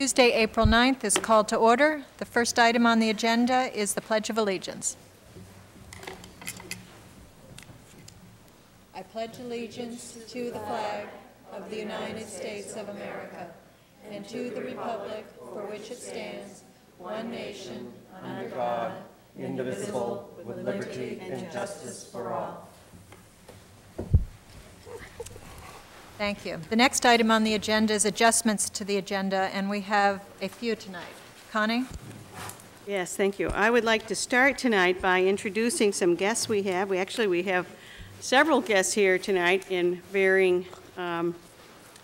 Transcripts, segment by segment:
Tuesday, April 9th is called to order. The first item on the agenda is the Pledge of Allegiance. I pledge allegiance to the flag of the United States of America and to the republic for which it stands, one nation, under God, indivisible, with liberty and justice for all. Thank you. The next item on the agenda is adjustments to the agenda, and we have a few tonight. Connie? Yes, thank you. I would like to start tonight by introducing some guests we have. We actually, we have several guests here tonight in varying um,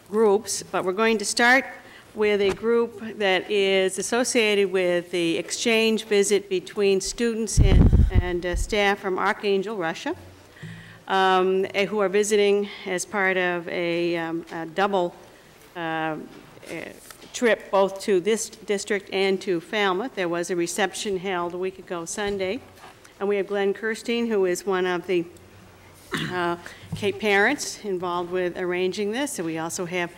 groups, but we're going to start with a group that is associated with the exchange visit between students and, and uh, staff from Archangel, Russia, um, eh, who are visiting as part of a, um, a double uh, eh, trip both to this district and to Falmouth. There was a reception held a week ago Sunday. And we have Glenn Kirstein, who is one of the uh, Cape parents involved with arranging this. So we also have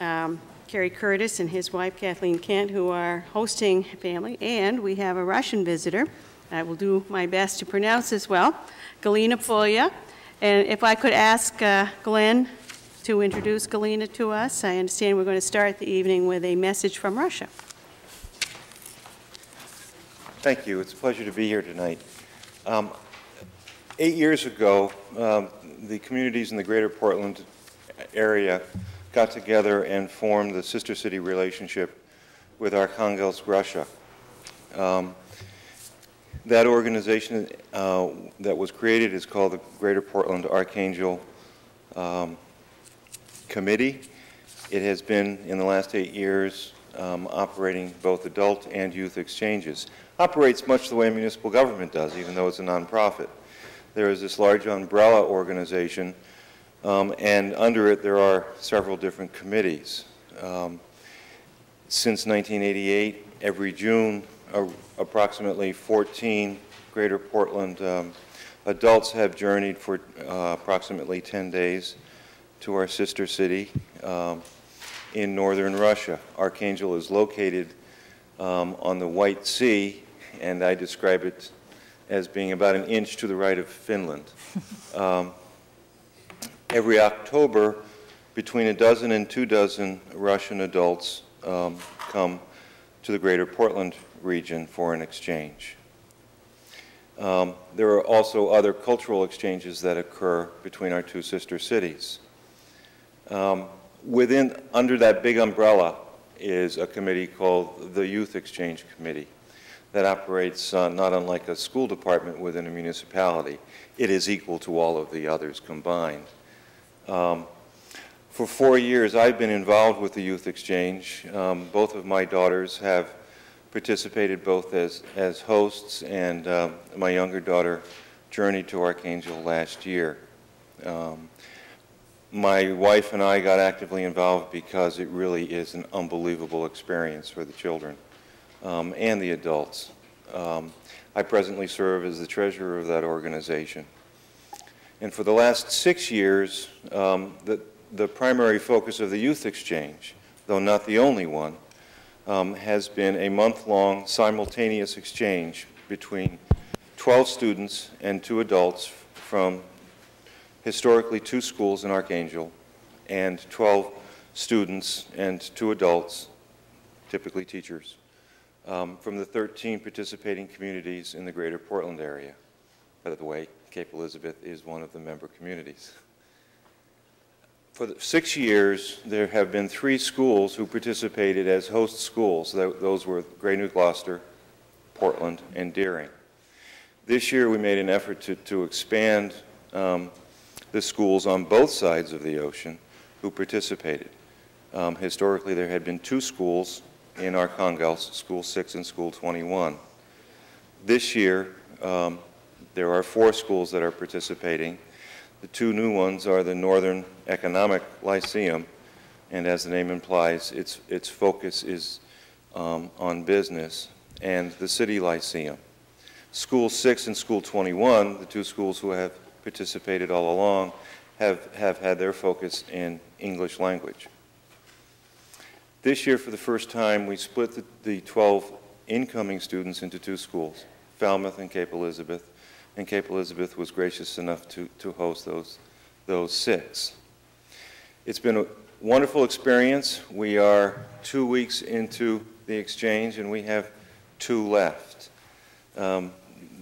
um, Kerry Curtis and his wife Kathleen Kent, who are hosting family. And we have a Russian visitor. I will do my best to pronounce as well, Galina Polya. And if I could ask uh, Glenn to introduce Galina to us, I understand we're going to start the evening with a message from Russia. Thank you. It's a pleasure to be here tonight. Um, eight years ago, um, the communities in the greater Portland area got together and formed the sister city relationship with Arkhangelsk, Russia. Um, that organization uh, that was created is called the Greater Portland Archangel um, Committee. It has been, in the last eight years, um, operating both adult and youth exchanges. Operates much the way municipal government does, even though it's a nonprofit. There is this large umbrella organization, um, and under it there are several different committees. Um, since 1988, every June, uh, approximately 14 Greater Portland um, adults have journeyed for uh, approximately 10 days to our sister city um, in northern Russia. Archangel is located um, on the White Sea, and I describe it as being about an inch to the right of Finland. Um, every October, between a dozen and two dozen Russian adults um, come to the greater Portland region for an exchange. Um, there are also other cultural exchanges that occur between our two sister cities. Um, within, under that big umbrella is a committee called the Youth Exchange Committee that operates uh, not unlike a school department within a municipality. It is equal to all of the others combined. Um, for four years, I've been involved with the Youth Exchange. Um, both of my daughters have participated both as, as hosts and um, my younger daughter journeyed to Archangel last year. Um, my wife and I got actively involved because it really is an unbelievable experience for the children um, and the adults. Um, I presently serve as the treasurer of that organization. And for the last six years, um, the, the primary focus of the youth exchange, though not the only one, um, has been a month-long simultaneous exchange between 12 students and two adults from historically two schools in Archangel and 12 students and two adults, typically teachers, um, from the 13 participating communities in the greater Portland area. By the way, Cape Elizabeth is one of the member communities. For six years, there have been three schools who participated as host schools. Those were Gray New Gloucester, Portland, and Deering. This year, we made an effort to, to expand um, the schools on both sides of the ocean who participated. Um, historically, there had been two schools in Arkhangelsk, School 6 and School 21. This year, um, there are four schools that are participating, the two new ones are the Northern Economic Lyceum, and as the name implies, its, its focus is um, on business, and the City Lyceum. School 6 and School 21, the two schools who have participated all along, have, have had their focus in English language. This year, for the first time, we split the- the 12 incoming students into two schools, Falmouth and Cape Elizabeth, and Cape Elizabeth was gracious enough to to host those those six. It's been a wonderful experience. We are two weeks into the exchange, and we have two left. Um,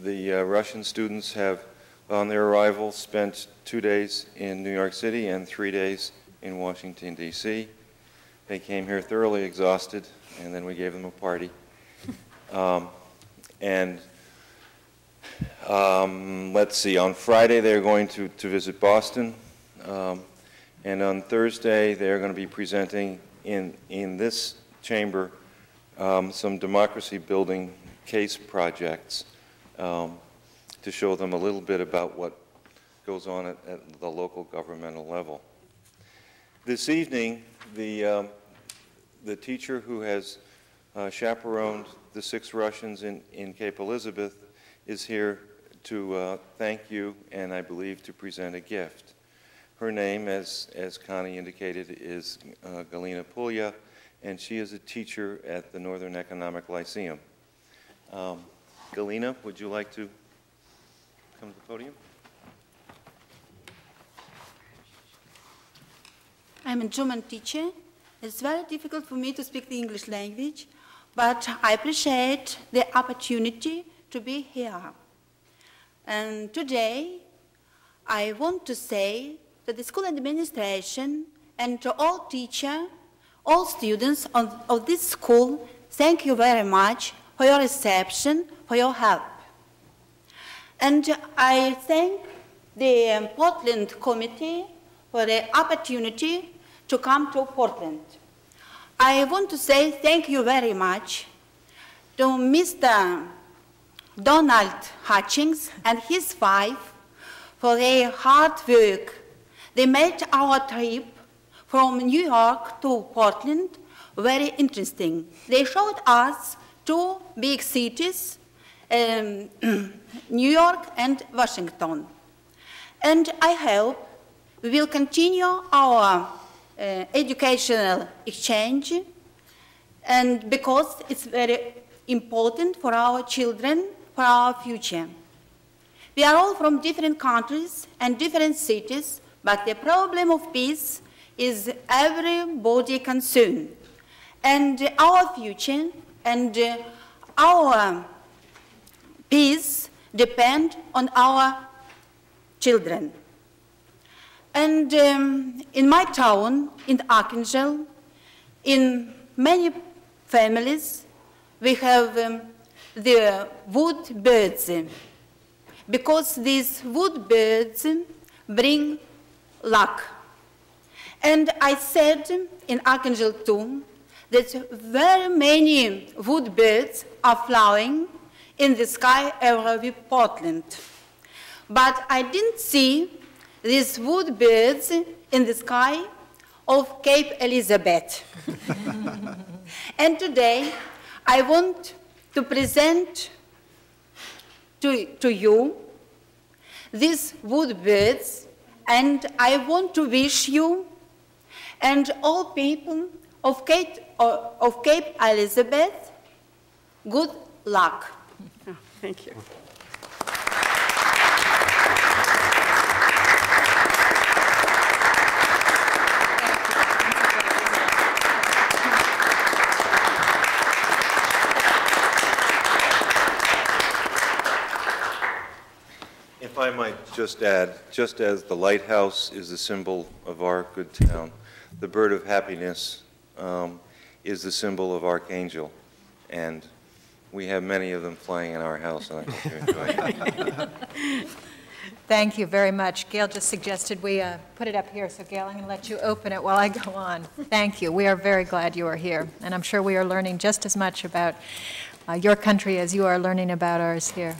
The uh, Russian students have, on their arrival, spent two days in New York City and three days in Washington, D.C. They came here thoroughly exhausted, and then we gave them a party. Um, And um, let's see, on Friday, they're going to to visit Boston. Um, And on Thursday, they're going to be presenting in, in this chamber um, some democracy-building case projects um, to show them a little bit about what goes on at, at the local governmental level. This evening, the, um, the teacher who has uh, chaperoned the six Russians in, in Cape Elizabeth is here to uh, thank you and I believe to present a gift. Her name, as, as Connie indicated, is uh, Galina Pulya, and she is a teacher at the Northern Economic Lyceum. Um, Galina, would you like to come to the podium? I'm a German teacher. It's very difficult for me to speak the English language, but I appreciate the opportunity to be here. And today, I want to say that the school administration and to all teachers, all students of, of this school, thank you very much for your reception, for your help. And I thank the um, Portland Committee for the opportunity to come to Portland. I want to say thank you very much to Mr. Donald Hutchings and his wife for their hard work. They made our trip from New York to Portland very interesting. They showed us two big cities, um, New York and Washington. And I hope we will continue our uh, educational exchange and because it's very important for our children, for our future. We are all from different countries and different cities, but the problem of peace is everybody concerned. And our future and our peace depend on our children. And um, in my town, in Archangel, in many families, we have um, the wood birds, because these wood birds bring luck. And I said in Archangel too that very many wood birds are flying in the sky over Portland. But I didn't see these wood birds in the sky of Cape Elizabeth. and today I want to present to, to you these wood birds and I want to wish you and all people of Cape, of Cape Elizabeth good luck. Oh, Thank you. If I might just add, just as the lighthouse is a symbol of our good town, the bird of happiness um, is the symbol of Archangel, and we have many of them flying in our house, and I hope you enjoy it. Thank you very much. Gail just suggested we uh, put it up here, so Gail, I'm going to let you open it while I go on. Thank you. We are very glad you are here, and I'm sure we are learning just as much about uh, your country as you are learning about ours here.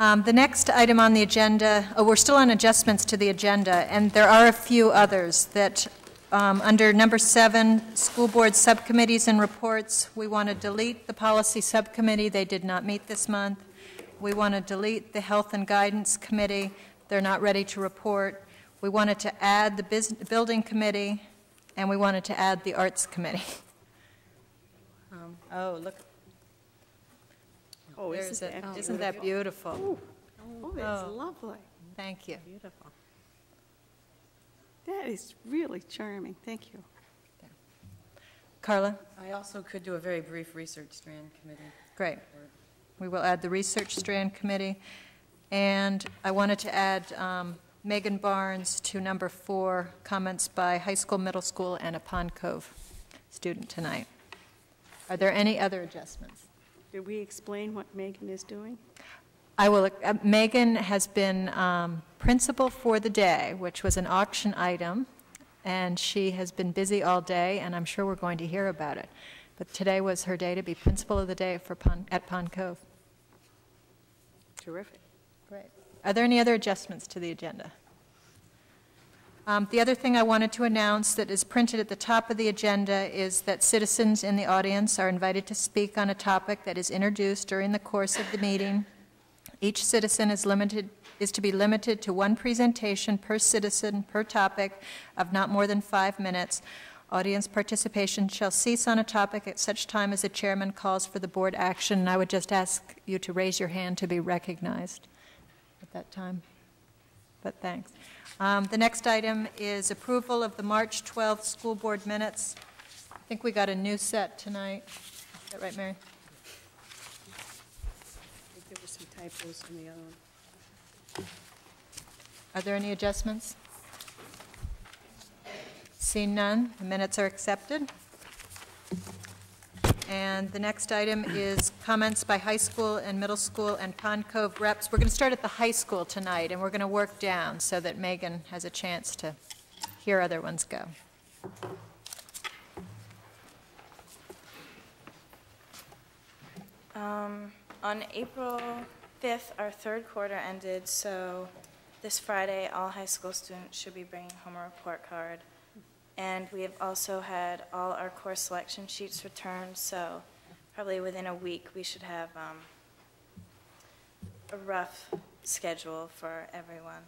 Um, The next item on the agenda, oh, we're still on adjustments to the agenda, and there are a few others that, um, under number seven, school board subcommittees and reports, we want to delete the policy subcommittee, they did not meet this month. We want to delete the health and guidance committee, they're not ready to report. We wanted to add the building committee, and we wanted to add the Arts Committee. Um, Oh, look, Oh, there's isn't it. that Isn't that beautiful? Oh, that's Oh. lovely. Thank you. Beautiful. That is really charming, thank you. Carla? I also could do a very brief research strand committee. Great. We will add the Research Strand Committee. And I wanted to add um, Megan Barnes to number four, comments by high school, middle school, and a Pond Cove student tonight. Are there any other adjustments? Did we explain what Megan is doing? I will, uh, Megan has been um, principal for the day, which was an auction item, and she has been busy all day, and I'm sure we're going to hear about it. But today was her day to be principal of the day for Pond, at Pond Cove. Terrific. Great. Are there any other adjustments to the agenda? Um, The other thing I wanted to announce that is printed at the top of the agenda is that citizens in the audience are invited to speak on a topic that is introduced during the course of the meeting. Each citizen is limited, is to be limited to one presentation per citizen per topic of not more than five minutes. Audience participation shall cease on a topic at such time as the chairman calls for the board action. And I would just ask you to raise your hand to be recognized at that time. But thanks. Um, The next item is approval of the March 12th school board minutes. I think we got a new set tonight. Is that right, Mary? I think there were some typos in the other one. Are there any adjustments? Seeing none, the minutes are accepted. And the next item is comments by high school and middle school and Pond Cove reps. We're going to start at the high school tonight, and we're going to work down so that Megan has a chance to hear other ones go. Um, On April 5th, our third quarter ended, so this Friday, all high school students should be bringing home a report card. And we have also had all our course selection sheets returned, so probably within a week, we should have um, a rough schedule for everyone.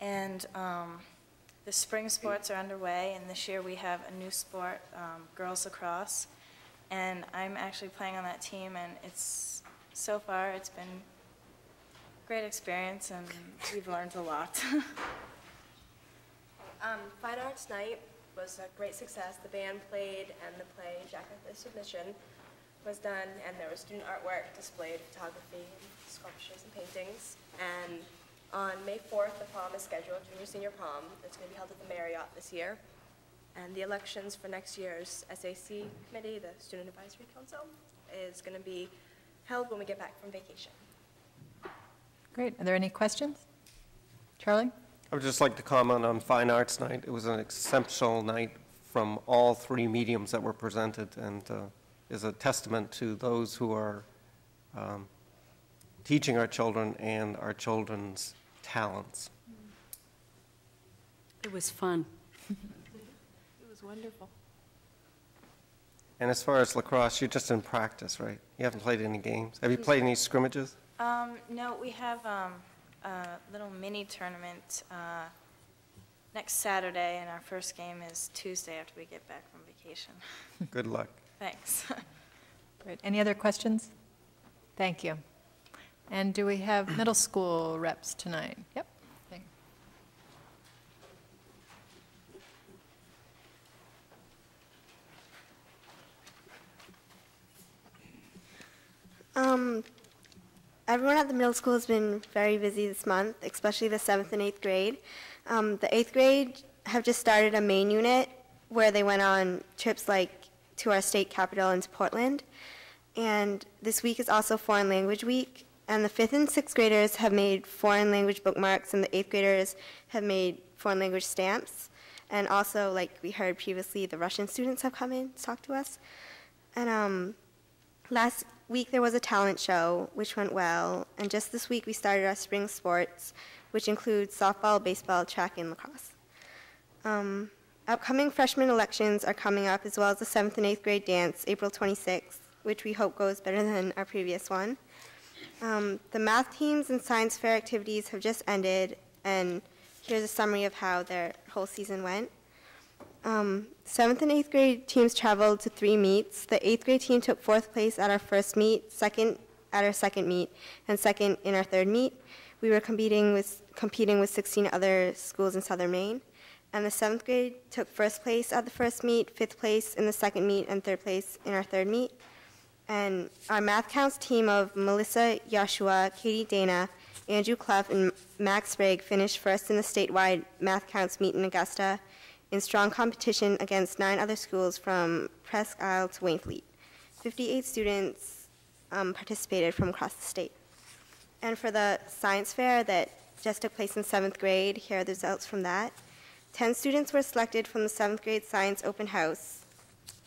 And um, the spring sports are underway, and this year we have a new sport, um, girls lacrosse. And I'm actually playing on that team, and it's, so far, it's been great experience, and we've learned a lot. Um, Fine Arts Night was a great success. The band played and the play Jacket the Submission was done and there was student artwork displayed, photography, sculptures and paintings. And on May 4th, the prom is scheduled, junior senior prom. It's going to be held at the Marriott this year. And the elections for next year's SAC committee, the Student Advisory Council, is going to be held when we get back from vacation. Great. Are there any questions? Charlie? I would just like to comment on Fine Arts Night. It was an exceptional night from all three mediums that were presented and uh, is a testament to those who are um, teaching our children and our children's talents. It was fun. It was wonderful. And as far as lacrosse, you're just in practice, right? You haven't played any games? Have you played any scrimmages? Um, no, we have um, a little mini tournament uh, next Saturday, and our first game is Tuesday after we get back from vacation. Good luck. Thanks. Great. Any other questions? Thank you. And do we have middle school reps tonight? Yep. Thank- Um, everyone at the middle school has been very busy this month, especially the seventh and eighth grade. Um, the eighth grade have just started a main unit where they went on trips like to our state capital and to Portland. And this week is also foreign language week. And the fifth and sixth graders have made foreign language bookmarks, and the eighth graders have made foreign language stamps. And also, like we heard previously, the Russian students have come in to talk to us. And um, Last week there was a talent show, which went well, and just this week we started our spring sports, which includes softball, baseball, track, and lacrosse. Um, upcoming freshman elections are coming up, as well as the seventh and eighth grade dance, April 26th, which we hope goes better than our previous one. Um, the math teams and science fair activities have just ended, and here's a summary of how their whole season went. Um, seventh and eighth grade teams traveled to three meets. The eighth grade team took fourth place at our first meet, second at our second meet, and second in our third meet. We were competing with competing with 16 other schools in Southern Maine. And the seventh grade took first place at the first meet, fifth place in the second meet, and third place in our third meet. And our math counts team of Melissa Joshua, Katie Dana, Andrew Clough, and Max Sprague finished first in the statewide math counts meet in Augusta in strong competition against nine other schools from Presque Isle to Waynflete. 58 students um, participated from across the state. And for the science fair that just took place in seventh grade, here are the results from that. 10 students were selected from the seventh grade science open house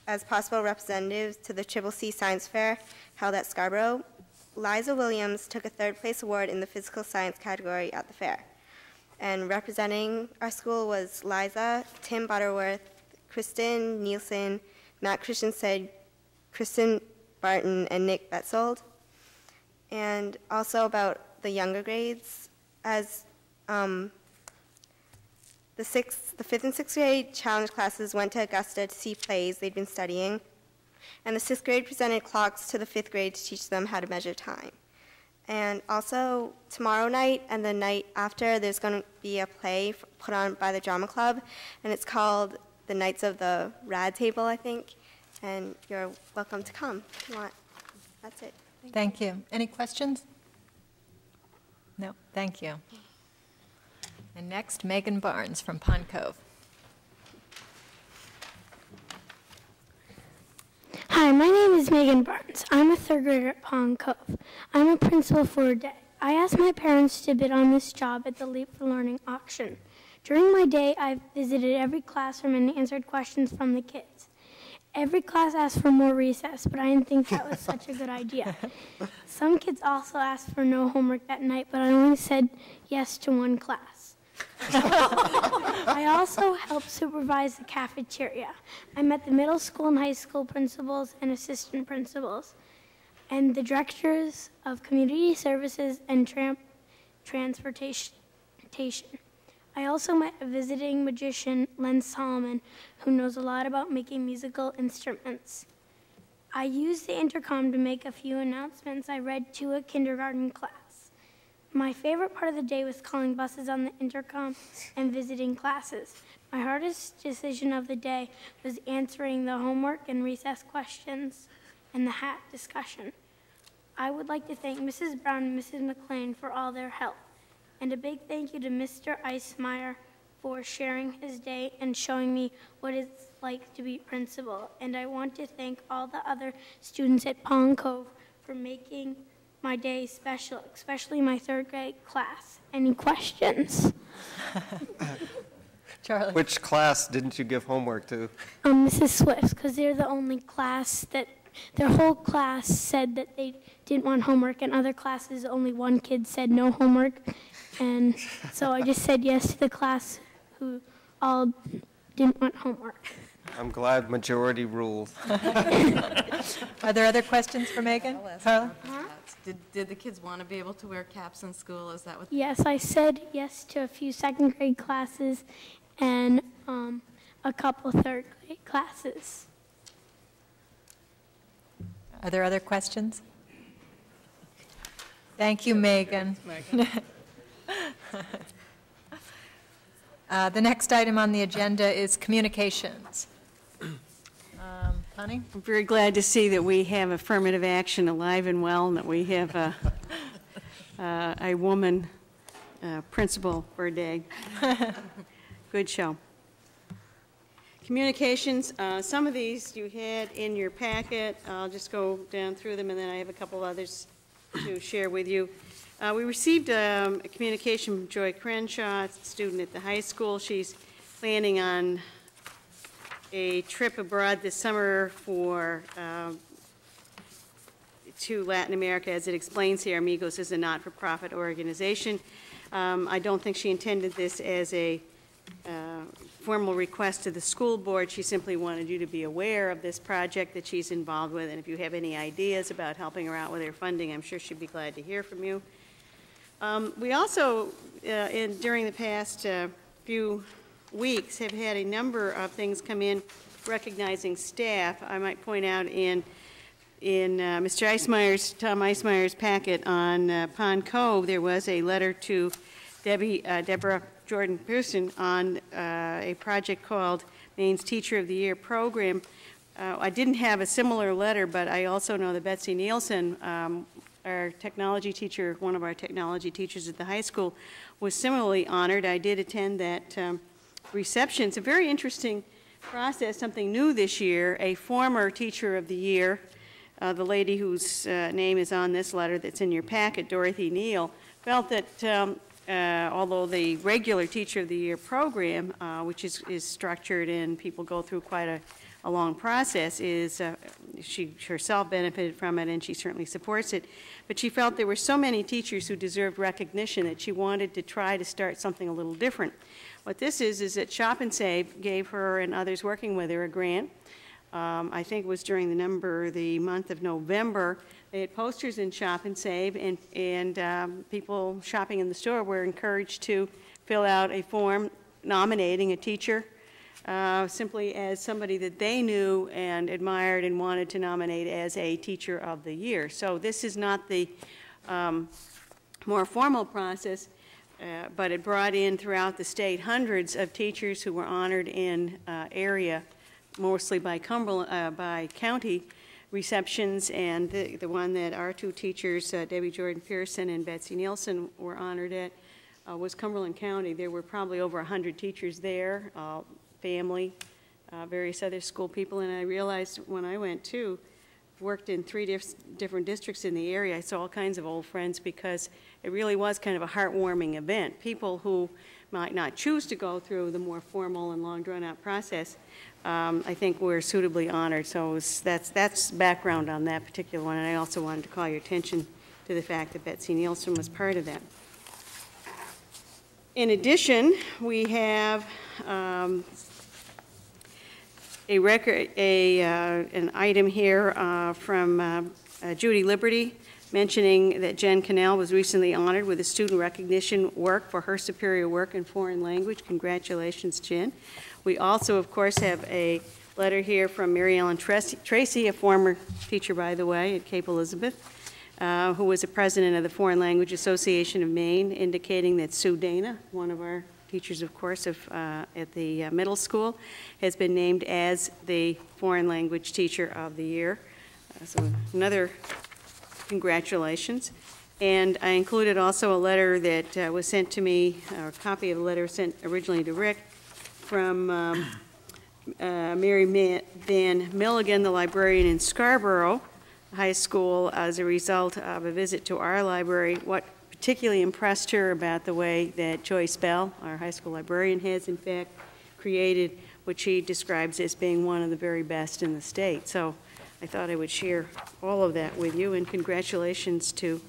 as possible representatives to the Triple C Science Fair held at Scarborough. Liza Williams took a third place award in the physical science category at the fair. And representing our school was Liza, Tim Butterworth, Kristen Nielsen, Matt Christensen, Kristen Barton, and Nick Betzold. And also about the younger grades, as um, the sixth, the fifth and sixth grade challenge classes went to Augusta to see plays they'd been studying, and the sixth grade presented clocks to the fifth grade to teach them how to measure time. And also tomorrow night and the night after, there's going to be a play put on by the drama club, and it's called The Knights of the Rad Table, I think. And you're welcome to come if you want. That's it. Thank you. Any questions? No, thank you. And next, Megan Barnes from Pond Cove. Hi, my name is Megan Barnes. I'm a third grader at Pond Cove. I'm a principal for a day. I asked my parents to bid on this job at the Leap for Learning auction. During my day, I've visited every classroom and answered questions from the kids. Every class asked for more recess, but I didn't think that was such a good idea. Some kids also asked for no homework that night, but I only said yes to one class. I also helped supervise the cafeteria. I met the middle school and high school principals and assistant principals, and the directors of community services and tram- transportation. I also met a visiting magician, Len Solomon, who knows a lot about making musical instruments. I used the intercom to make a few announcements I read to a kindergarten class. My favorite part of the day was calling buses on the intercom and visiting classes. My hardest decision of the day was answering the homework and recess questions and the hat discussion. I would like to thank Mrs. Brown and Mrs. McLean for all their help. And a big thank you to Mr. Eismeyer for sharing his day and showing me what it's like to be principal. And I want to thank all the other students at Pond Cove for making my day special, especially my third grade class. Any questions? Charlie? Which class didn't you give homework to? Um, Mrs. Swift, because they're the only class that, their whole class said that they didn't want homework, and other classes, only one kid said no homework. And so I just said yes to the class who all didn't want homework. I'm glad majority rules. Are there other questions for Megan? I'll Carla? about the caps. Did, did the kids want to be able to wear caps in school? Is that what? Yes, I said yes to a few second grade classes and um, a couple third grade classes. Are there other questions? Thank you, Megan. Uh, The next item on the agenda is communications. Connie? I'm very glad to see that we have affirmative action alive and well, and that we have a, uh, a woman uh, principal for a day. Good show. Communications, uh, some of these you had in your packet. I'll just go down through them, and then I have a couple others to share with you. Uh, We received um, a communication from Joy Crenshaw, student at the high school. She's planning on a trip abroad this summer for, um, to Latin America. As it explains here, Amigos is a not-for-profit organization. Um, I don't think she intended this as a uh, formal request to the school board. She simply wanted you to be aware of this project that she's involved with, and if you have any ideas about helping her out with her funding, I'm sure she'd be glad to hear from you. Um, We also, uh, in, during the past uh, few weeks have had a number of things come in recognizing staff. I might point out in, in uh, Mr. Eismeyer's, Tom Eismeyer's packet on uh, Pond Cove, there was a letter to Debbie, uh, Deborah Jordan Pearson on uh, a project called Maine's Teacher of the Year program. Uh, I didn't have a similar letter, but I also know that Betsy Nielsen, um, our technology teacher, one of our technology teachers at the high school, was similarly honored. I did attend that um, reception. It's a very interesting process, something new this year. A former Teacher of the Year, uh, the lady whose uh, name is on this letter that's in your packet, Dorothy Neal, felt that um, uh, although the regular Teacher of the Year program, uh, which is, is structured and people go through quite a, a long process, is uh, she herself benefited from it and she certainly supports it. But she felt there were so many teachers who deserved recognition that she wanted to try to start something a little different. What this is, is that Shop and Save gave her and others working with her a grant. Um, I think it was during the number, the month of November. They had posters in Shop and Save, and, and um, people shopping in the store were encouraged to fill out a form nominating a teacher uh, simply as somebody that they knew and admired and wanted to nominate as a Teacher of the Year. So this is not the um, more formal process, uh, but it brought in throughout the state hundreds of teachers who were honored in uh, area, mostly by Cumberland, uh, by county receptions, and the, the one that our two teachers, uh, Debbie Jordan Pearson and Betsy Nielsen, were honored at uh, was Cumberland County. There were probably over 100 teachers there, family, various other school people, and I realized when I went too, worked in three dif- different districts in the area, I saw all kinds of old friends because it really was kind of a heartwarming event. People who might not choose to go through the more formal and long drawn-out process, um, I think were suitably honored. So was, that's, that's background on that particular one, and I also wanted to call your attention to the fact that Betsy Nielsen was part of that. In addition, we have um, a record, a, uh, an item here uh, from uh, uh, Judy Liberty mentioning that Jen Cannell was recently honored with a student recognition work for her superior work in foreign language. Congratulations, Jen. We also, of course, have a letter here from Mary Ellen Tracy- a former teacher, by the way, at Cape Elizabeth, uh, who was the president of the Foreign Language Association of Maine, indicating that Sue Dana, one of our teachers, of course, of, uh, at the uh, middle school, has been named as the Foreign Language Teacher of the Year. Uh, So another congratulations. And I included also a letter that uh, was sent to me, or a copy of a letter sent originally to Rick from um, uh, Mary Van Milligan, the librarian in Scarborough High School, as a result of a visit to our library. What particularly impressed her about the way that Joyce Bell, our high school librarian, has in fact created what she describes as being one of the very best in the state. So I thought I would share all of that with you, and congratulations to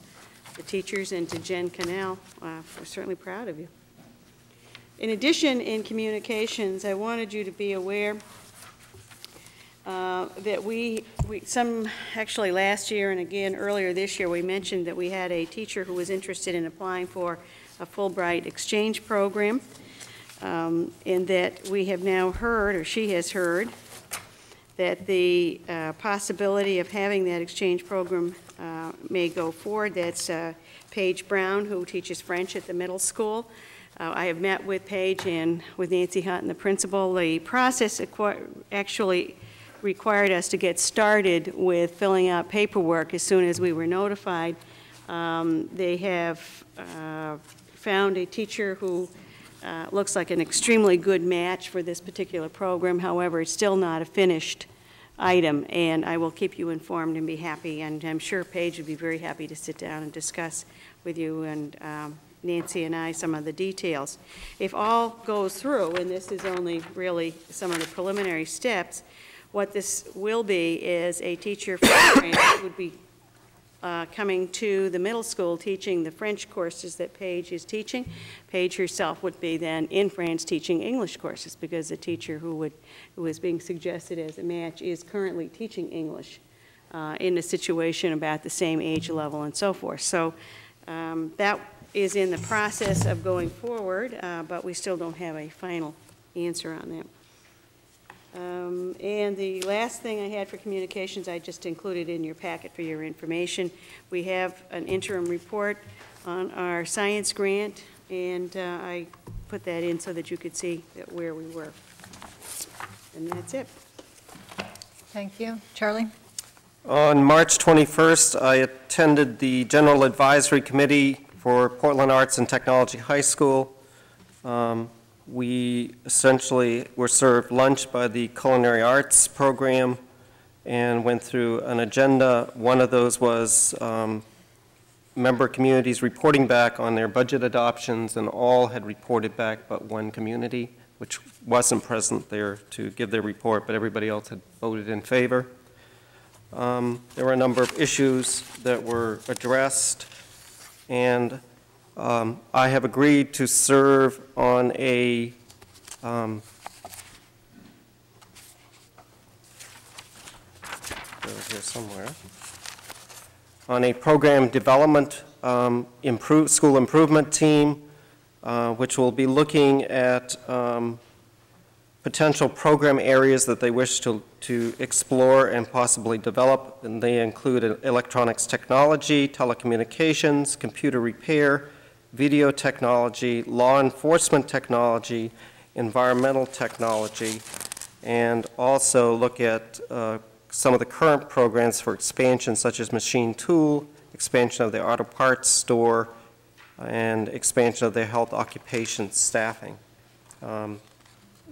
the teachers and to Jen Canal. Uh, We're certainly proud of you. In addition, in communications, I wanted you to be aware uh, that we, we, some, actually last year and again earlier this year, we mentioned that we had a teacher who was interested in applying for a Fulbright exchange program, um, and that we have now heard, or she has heard, that the uh, possibility of having that exchange program uh, may go forward. That's uh, Paige Brown, who teaches French at the middle school. Uh, I have met with Paige and with Nancy Hunt and the principal. The process actually required us to get started with filling out paperwork as soon as we were notified. Um, They have uh, found a teacher who uh, looks like an extremely good match for this particular program. However, it's still not a finished item, and I will keep you informed and be happy, and I'm sure Paige would be very happy to sit down and discuss with you and um, Nancy and I some of the details. If all goes through, and this is only really some of the preliminary steps, what this will be is a teacher from France would be uh, coming to the middle school teaching the French courses that Paige is teaching. Paige herself would be then in France teaching English courses because the teacher who would, who is being suggested as a match is currently teaching English uh, in a situation about the same age level and so forth. So um, that is in the process of going forward, uh, but we still don't have a final answer on that. Um, And the last thing I had for communications, I just included in your packet for your information. We have an interim report on our science grant, and uh, I put that in so that you could see that where we were. And that's it. Thank you. Charlie? On March 21st, I attended the General Advisory Committee for Portland Arts and Technology High School. Um, We essentially were served lunch by the Culinary Arts Program and went through an agenda. One of those was um, member communities reporting back on their budget adoptions, and all had reported back but one community, which wasn't present there to give their report, but everybody else had voted in favor. Um, There were a number of issues that were addressed, and um, I have agreed to serve on a, um, here somewhere, on a program development, um, improve, school improvement team, uh, which will be looking at um, potential program areas that they wish to, to explore and possibly develop, and they include electronics technology, telecommunications, computer repair, video technology, law enforcement technology, environmental technology, and also look at uh, some of the current programs for expansion, such as machine tool, expansion of the auto parts store, and expansion of the health occupation staffing. Um,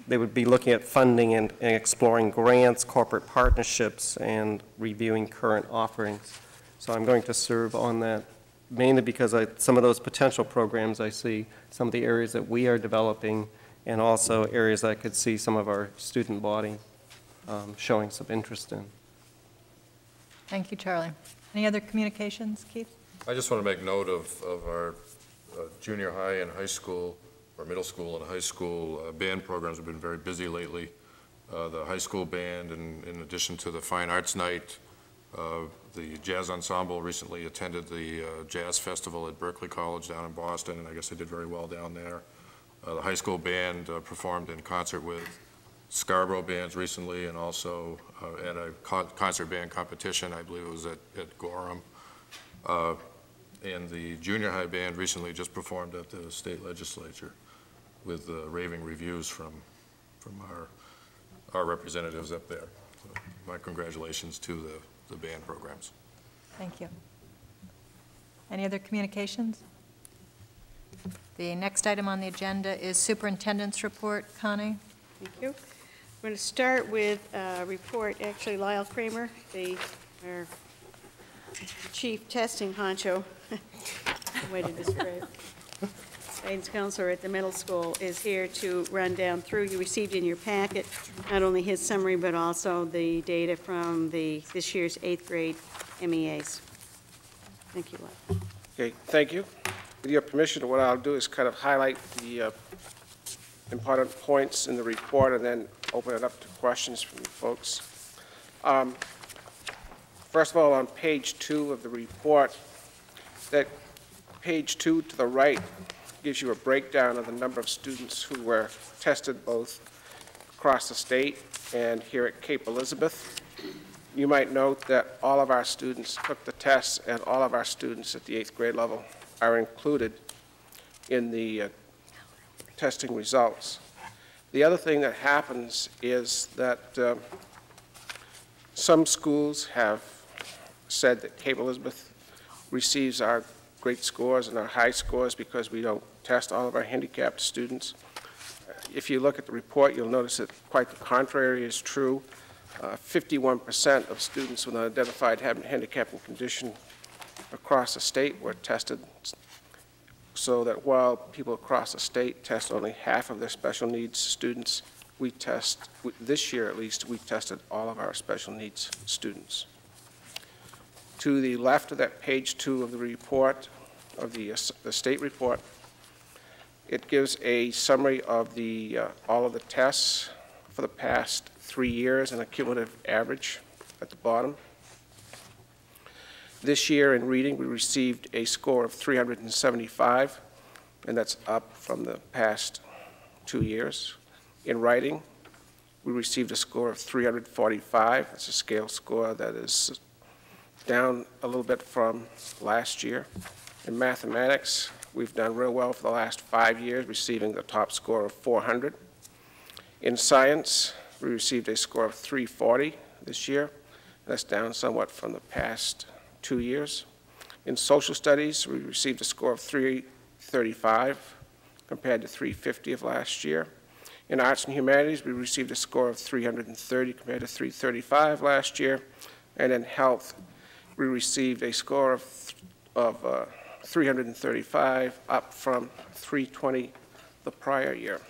they would be looking at funding and, and exploring grants, corporate partnerships, and reviewing current offerings. So I'm going to serve on that mainly because I, some of those potential programs I see, some of the areas that we are developing, and also areas I could see some of our student body um, showing some interest in. Thank you, Charlie. Any other communications, Keith? I just want to make note of, of our uh, junior high and high school, or middle school and high school uh, band programs have been very busy lately. Uh, The high school band, in, in addition to the Fine Arts Night, uh, the jazz ensemble recently attended the uh, Jazz Festival at Berklee College down in Boston, and I guess they did very well down there. Uh, The high school band uh, performed in concert with Scarborough bands recently, and also uh, at a con- concert band competition, I believe it was at at Gorham. And the junior high band recently just performed at the state legislature with raving reviews from, from our, our representatives up there. So My congratulations to the, the band programs. Thank you. Any other communications? The next item on the agenda is superintendent's report. Connie? Thank you. I'm going to start with a report, actually Lyle Kramer, the, our chief testing honcho, way to describe it. Guidance counselor at the middle school is here to run down through, you received in your packet, not only his summary, but also the data from the, this year's eighth grade MEAs. Thank you. Okay, thank you. With your permission, what I'll do is kind of highlight the uh, important points in the report and then open it up to questions from folks. Um, First of all, on page two of the report, that page two to the right gives you a breakdown of the number of students who were tested both across the state and here at Cape Elizabeth. You might note that all of our students took the tests, and all of our students at the eighth grade level are included in the uh, testing results. The other thing that happens is that uh, some schools have said that Cape Elizabeth receives our great scores and our high scores because we don't test all of our handicapped students. If you look at the report, you'll notice that quite the contrary is true. Uh, 51% of students with an identified handicapping condition across the state were tested, so that while people across the state test only half of their special needs students, we test, this year at least, we tested all of our special needs students. To the left of that page two of the report, of the, uh, the state report, it gives a summary of the, uh, all of the tests for the past three years and a cumulative average at the bottom. This year in reading, we received a score of 375, and that's up from the past two years. In writing, we received a score of 345. That's a scale score that is down a little bit from last year. In mathematics, we've done real well for the last five years, receiving the top score of 400. In science, we received a score of 340 this year. That's down somewhat from the past two years. In social studies, we received a score of 335 compared to 350 of last year. In arts and humanities, we received a score of 330 compared to 335 last year. And in health, we received a score of, of uh, 335, up from 320 the prior year.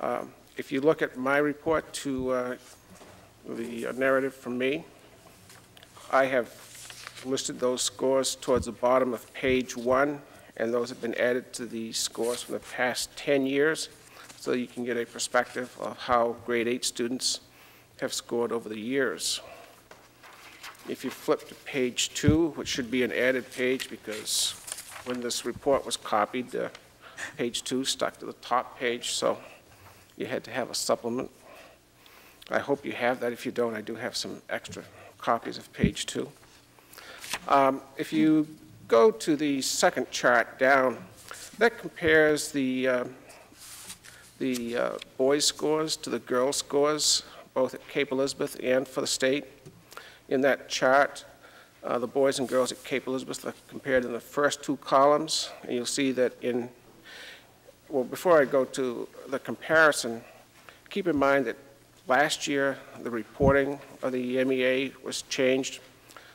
Um, if you look at my report to uh, the narrative from me, I have listed those scores towards the bottom of page one, and those have been added to the scores from the past 10 years, so you can get a perspective of how grade eight students have scored over the years. If you flip to page two, which should be an added page because when this report was copied, uh, page two stuck to the top page, so you had to have a supplement. I hope you have that. If you don't, I do have some extra copies of page two. Um, if you go to the second chart down, that compares the, uh, the uh, boys' scores to the girls' scores, both at Cape Elizabeth and for the state. In that chart, uh, the boys and girls at Cape Elizabeth are compared in the first two columns, and you'll see that in, well, before I go to the comparison, keep in mind that last year the reporting of the MEA was changed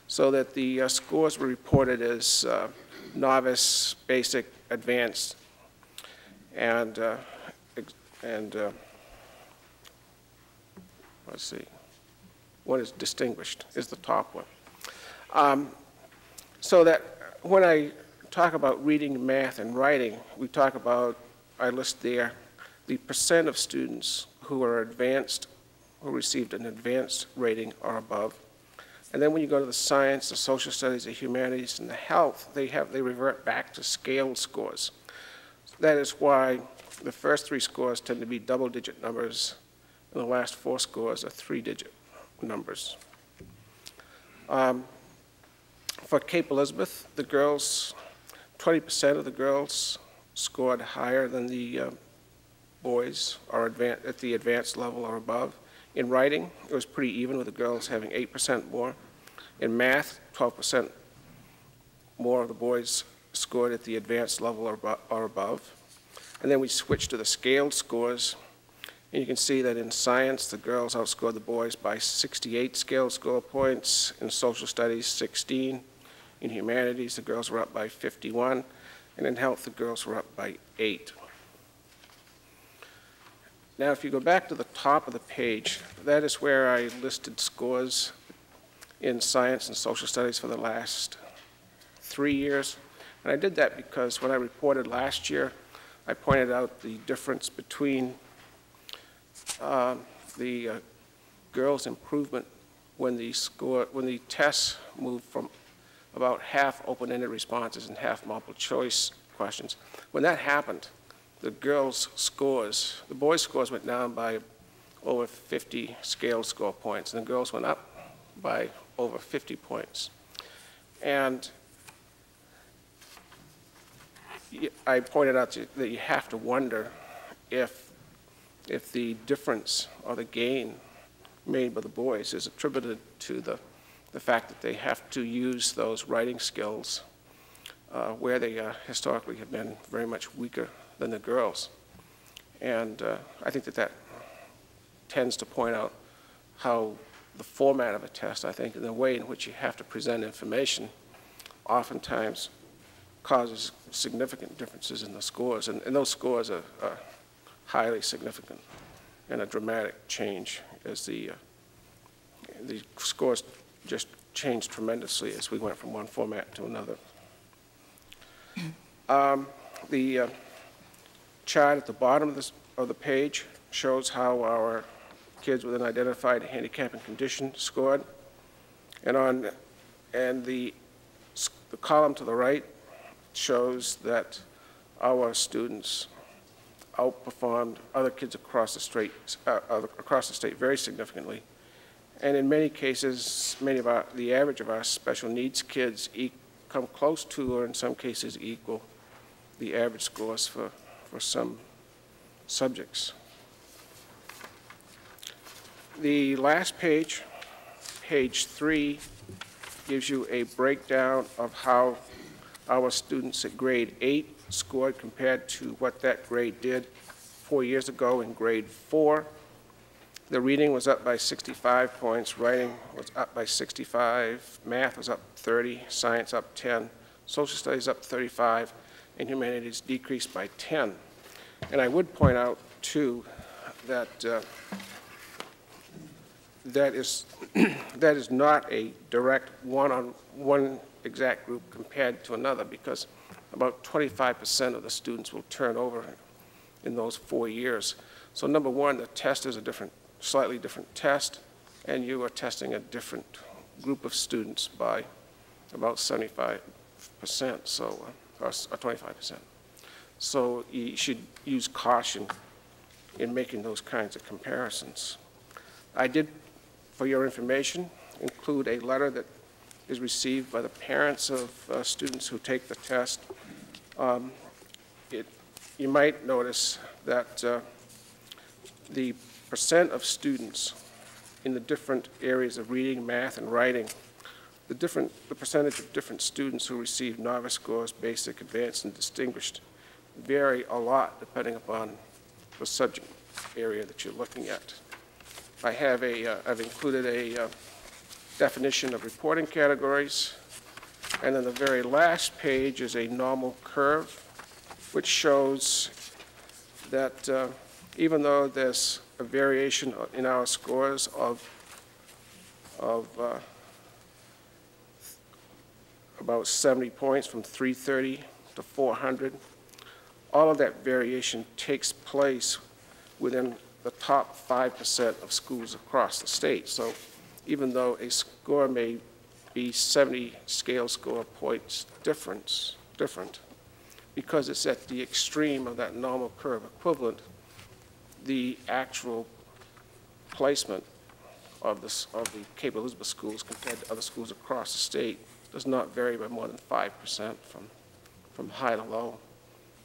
so that the uh, scores were reported as uh, novice, basic, advanced, and, uh, and uh, let's see, one is distinguished, is the top one. Um, so that when I talk about reading, math, and writing, we talk about, I list there, the percent of students who are advanced, who received an advanced rating or above, and then when you go to the science, the social studies, the humanities, and the health, they have they revert back to scaled scores. That is why the first three scores tend to be double-digit numbers, and the last four scores are three-digit numbers. Um, for Cape Elizabeth, the girls, 20% of the girls scored higher than the uh, boys or at the advanced level or above. In writing, it was pretty even with the girls having 8% more. In math, 12% more of the boys scored at the advanced level or, or above. And then we switched to the scaled scores. And you can see that in science, the girls outscored the boys by 68 scale score points. In social studies, 16. In humanities, the girls were up by 51. And in health, the girls were up by 8. Now, if you go back to the top of the page, that is where I listed scores in science and social studies for the last three years. And I did that because when I reported last year, I pointed out the difference between uh, the uh, girls' improvement when the score, when the tests moved from about half open-ended responses and half multiple choice questions. When that happened, the girls' scores, the boys' scores went down by over 50 scale score points, and the girls went up by over 50 points. And I pointed out that you have to wonder if, if the difference or the gain made by the boys is attributed to the, the fact that they have to use those writing skills uh, where they uh, historically have been very much weaker than the girls. And uh, I think that that tends to point out how the format of a test, I think, and the way in which you have to present information oftentimes causes significant differences in the scores. And, and those scores are, are, highly significant and a dramatic change as the, uh, the scores just changed tremendously as we went from one format to another. Um, the uh, chart at the bottom of, this, of the page shows how our kids with an identified handicap and condition scored. And on and the, the column to the right shows that our students outperformed other kids across the state, uh, across the state very significantly. And in many cases, many of our, the average of our special needs kids e- come close to, or in some cases equal, the average scores for, for some subjects. The last page, page three, gives you a breakdown of how our students at grade eight scored compared to what that grade did four years ago in grade four. The reading was up by 65 points, writing was up by 65, math was up 30, science up 10, social studies up 35, and humanities decreased by 10. And I would point out, too, that uh, that is, that is not a direct one-on-one exact group compared to another, because about 25% of the students will turn over in those four years. So number one, the test is a different, slightly different test, and you are testing a different group of students by about 75%, so, uh, or 25%. So you should use caution in making those kinds of comparisons. I did, for your information, include a letter that is received by the parents of uh, students who take the test. Um, it, you might notice that uh, the percent of students in the different areas of reading, math, and writing, the different, the percentage of different students who receive novice scores, basic, advanced, and distinguished vary a lot depending upon the subject area that you're looking at. I have a, uh, I've included a uh, definition of reporting categories, and then the very last page is a normal curve, which shows that uh, even though there's a variation in our scores of, of uh, about 70 points from 330 to 400, all of that variation takes place within the top 5% of schools across the state. So even though a score may be 70 scale score points difference, different, because it's at the extreme of that normal curve equivalent, the actual placement of, this, of the Cape Elizabeth schools compared to other schools across the state does not vary by more than 5% from, from high to low.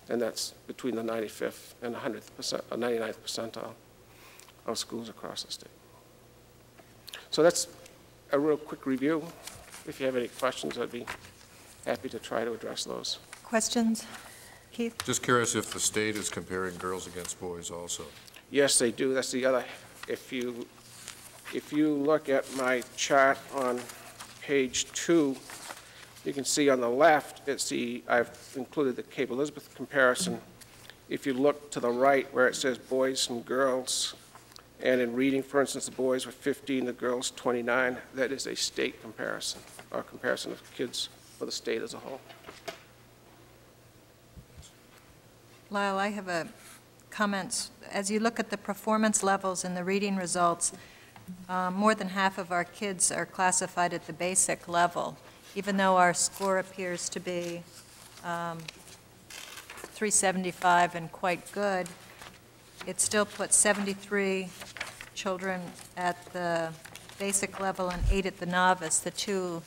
And that's between the 95th and 100th percent, uh, 99th percentile of schools across the state. So that's a real quick review. If you have any questions, I'd be happy to try to address those. Questions? Keith? Just curious if the state is comparing girls against boys also. Yes, they do. That's the other, if you, if you look at my chart on page two, you can see on the left, it's the, I've included the Cape Elizabeth comparison. If you look to the right where it says boys and girls, and in reading, for instance, the boys were 15, the girls 29, that is a state comparison, or comparison of kids for the state as a whole. Lyle, I have a comment. As you look at the performance levels and the reading results, uh, more than half of our kids are classified at the basic level, even though our score appears to be um, 375 and quite good. It still puts 73 children at the basic level and eight at the novice, the two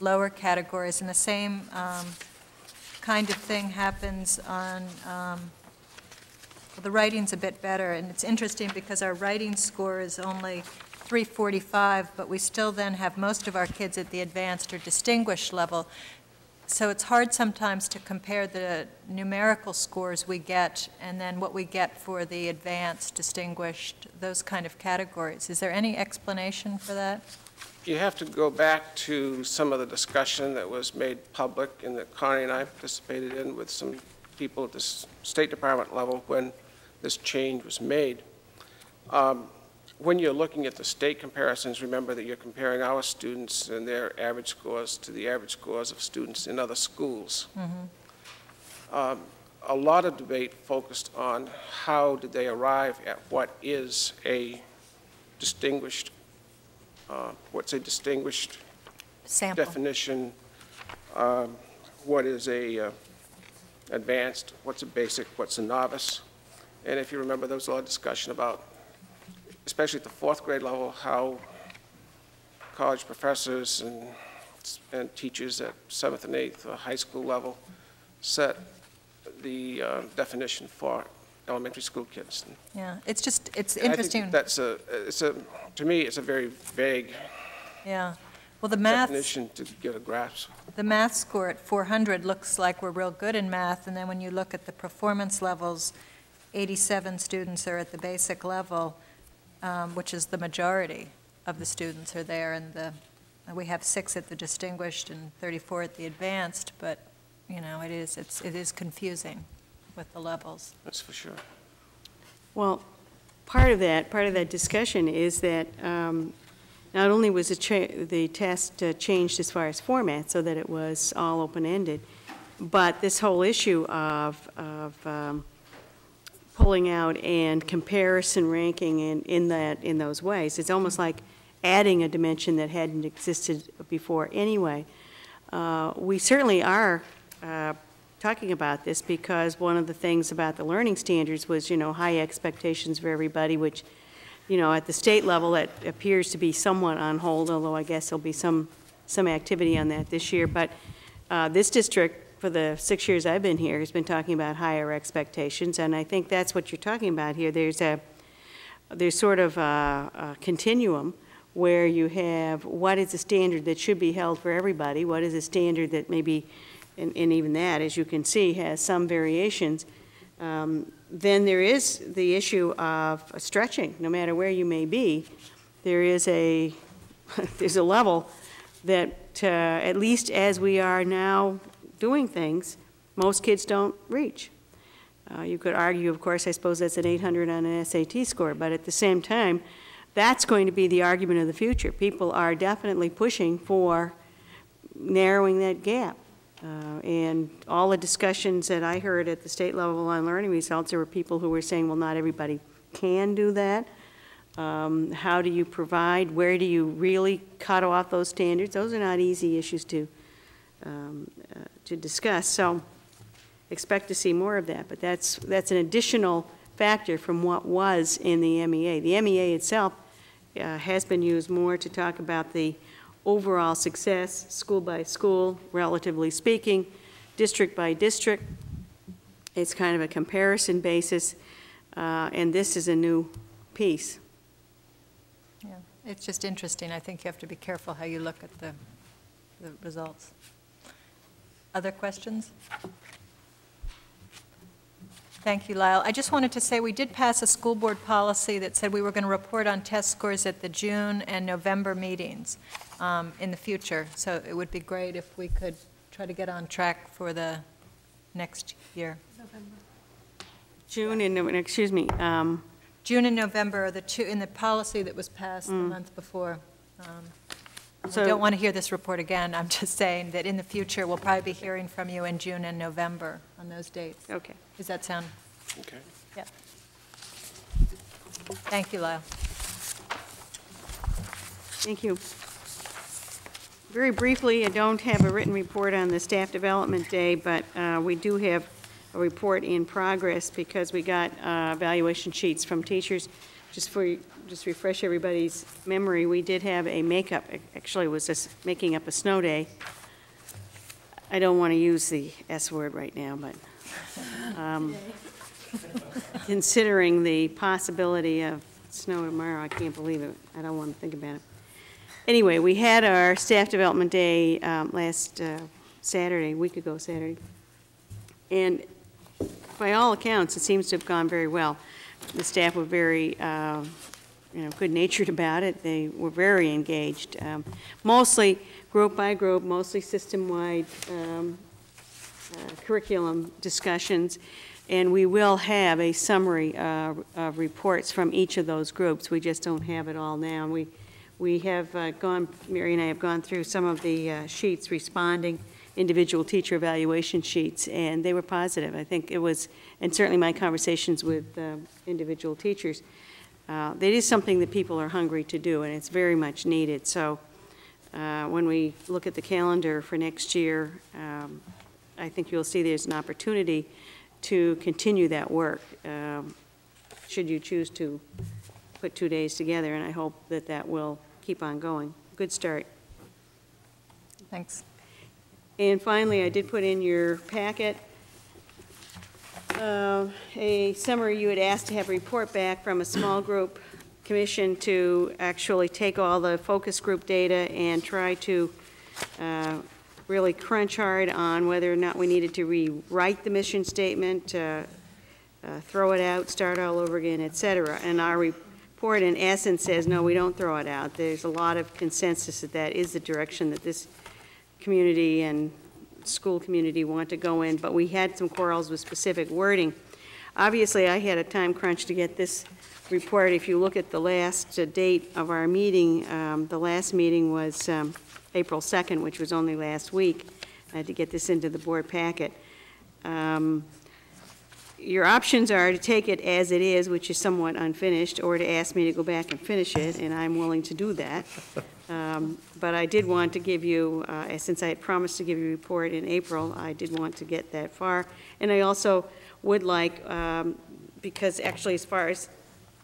lower categories. And the same um, kind of thing happens on, um, well, the writing's a bit better, and it's interesting because our writing score is only 345, but we still then have most of our kids at the advanced or distinguished level. So it's hard sometimes to compare the numerical scores we get and then what we get for the advanced, distinguished, those kind of categories. Is there any explanation for that? You have to go back to some of the discussion that was made public and that Connie and I participated in with some people at the State Department level when this change was made. Um, when you're looking at the state comparisons, remember that you're comparing our students and their average scores to the average scores of students in other schools. Mm-hmm. Um, a lot of debate focused on how did they arrive at what is a distinguished, uh, what's a distinguished Sample. definition, um, what is a uh, advanced, what's a basic, what's a novice. And if you remember, there was a lot of discussion about, especially at the fourth grade level, how college professors and, and teachers at seventh and eighth, uh, high school level, set the uh, definition for elementary school kids. Yeah, it's just, it's And I think interesting. That's a, it's a, to me, it's a very vague Yeah. Well, the math, definition to get a grasp. the math score at 400 looks like we're real good in math, and then when you look at the performance levels, 87 students are at the basic level, um, which is the majority of the students are there, and the, we have six at the distinguished and 34 at the advanced, but, you know, it is, it's, it is confusing with the levels. That's for sure. Well, part of that, part of that discussion is that um, not only was the cha- the test uh, changed as far as format, so that it was all open-ended, but this whole issue of, of um, pulling out and comparison ranking in, in that, in those ways, it's almost like adding a dimension that hadn't existed before anyway. Uh, We certainly are uh, talking about this because one of the things about the learning standards was, you know, high expectations for everybody, which, you know, at the state level, that appears to be somewhat on hold, although I guess there'll be some, some activity on that this year. But uh, this district, for the six years I've been here, has been talking about higher expectations, and I think that's what you're talking about here. There's a, there's sort of a a continuum where you have what is a standard that should be held for everybody, what is a standard that maybe, and, and even that, as you can see, has some variations. Um, Then there is the issue of stretching, no matter where you may be, there is a, there's a level that, uh, at least as we are now doing things, most kids don't reach. Uh, You could argue, of course, I suppose that's an 800 on an SAT score, but at the same time, that's going to be the argument of the future. People are definitely pushing for narrowing that gap. Uh, And all the discussions that I heard at the state level on learning results, there were people who were saying, well, not everybody can do that. Um, How do you provide, where do you really cut off those standards? Those are not easy issues to, um, uh, to discuss. So expect to see more of that, but that's, that's an additional factor from what was in the MEA. The MEA itself uh, has been used more to talk about the overall success, school by school, relatively speaking, district by district. It's kind of a comparison basis, uh, and this is a new piece. Yeah, it's just interesting. I think you have to be careful how you look at the, the results. Other questions? Thank you, Lyle. I just wanted to say, we did pass a school board policy that said we were going to report on test scores at the June and November meetings um, in the future. So it would be great if we could try to get on track for the next year. November. June and, excuse me, um, June and November are the two, in the policy that was passed the Mm. month before. Um, I So- don't want to hear this report again. I'm just saying that in the future, we'll probably be hearing from you in June and November on those dates. Okay. Does that sound? Okay. Yep. Thank you, Lyle. Thank you. Very briefly, I don't have a written report on the Staff Development Day, but uh, we do have a report in progress because we got uh, evaluation sheets from teachers. Just for, just refresh everybody's memory, we did have a makeup, actually it was just making up a snow day. I don't want to use the S word right now, but um, considering the possibility of snow tomorrow, I can't believe it. I don't want to think about it. Anyway, we had our staff development day um, last uh, Saturday, a week ago Saturday. And by all accounts, it seems to have gone very well. The staff were very, uh, you know, good-natured about it. They were very engaged, um, mostly group by group, mostly system-wide um, uh, curriculum discussions. And we will have a summary uh, of reports from each of those groups. We just don't have it all now. We, we have uh, gone, Mary and I have gone through some of the uh, sheets responding, individual teacher evaluation sheets, and they were positive. I think it was, and certainly my conversations with uh, individual teachers, uh, that is something that people are hungry to do, and it's very much needed. So uh, when we look at the calendar for next year, um, I think you'll see there's an opportunity to continue that work. Um, should you choose to put two days together, and I hope that that will keep on going. Good start. Thanks. And finally, I did put in your packet uh, a summary, you had asked to have a report back from a small group commission to actually take all the focus group data and try to uh, really crunch hard on whether or not we needed to rewrite the mission statement, uh, uh, throw it out, start all over again, et cetera. And our report in essence says, no, we don't throw it out. There's a lot of consensus that that is the direction that this community and school community want to go in, but we had some quarrels with specific wording. Obviously, I had a time crunch to get this report. If you look at the last uh, date of our meeting, um, the last meeting was um, April 2nd, which was only last week. I had to get this into the board packet. Um, Your options are to take it as it is, which is somewhat unfinished, or to ask me to go back and finish it, and I'm willing to do that. Um, But I did want to give you, uh, since I had promised to give you a report in April, I did want to get that far. And I also would like, um, because actually as far as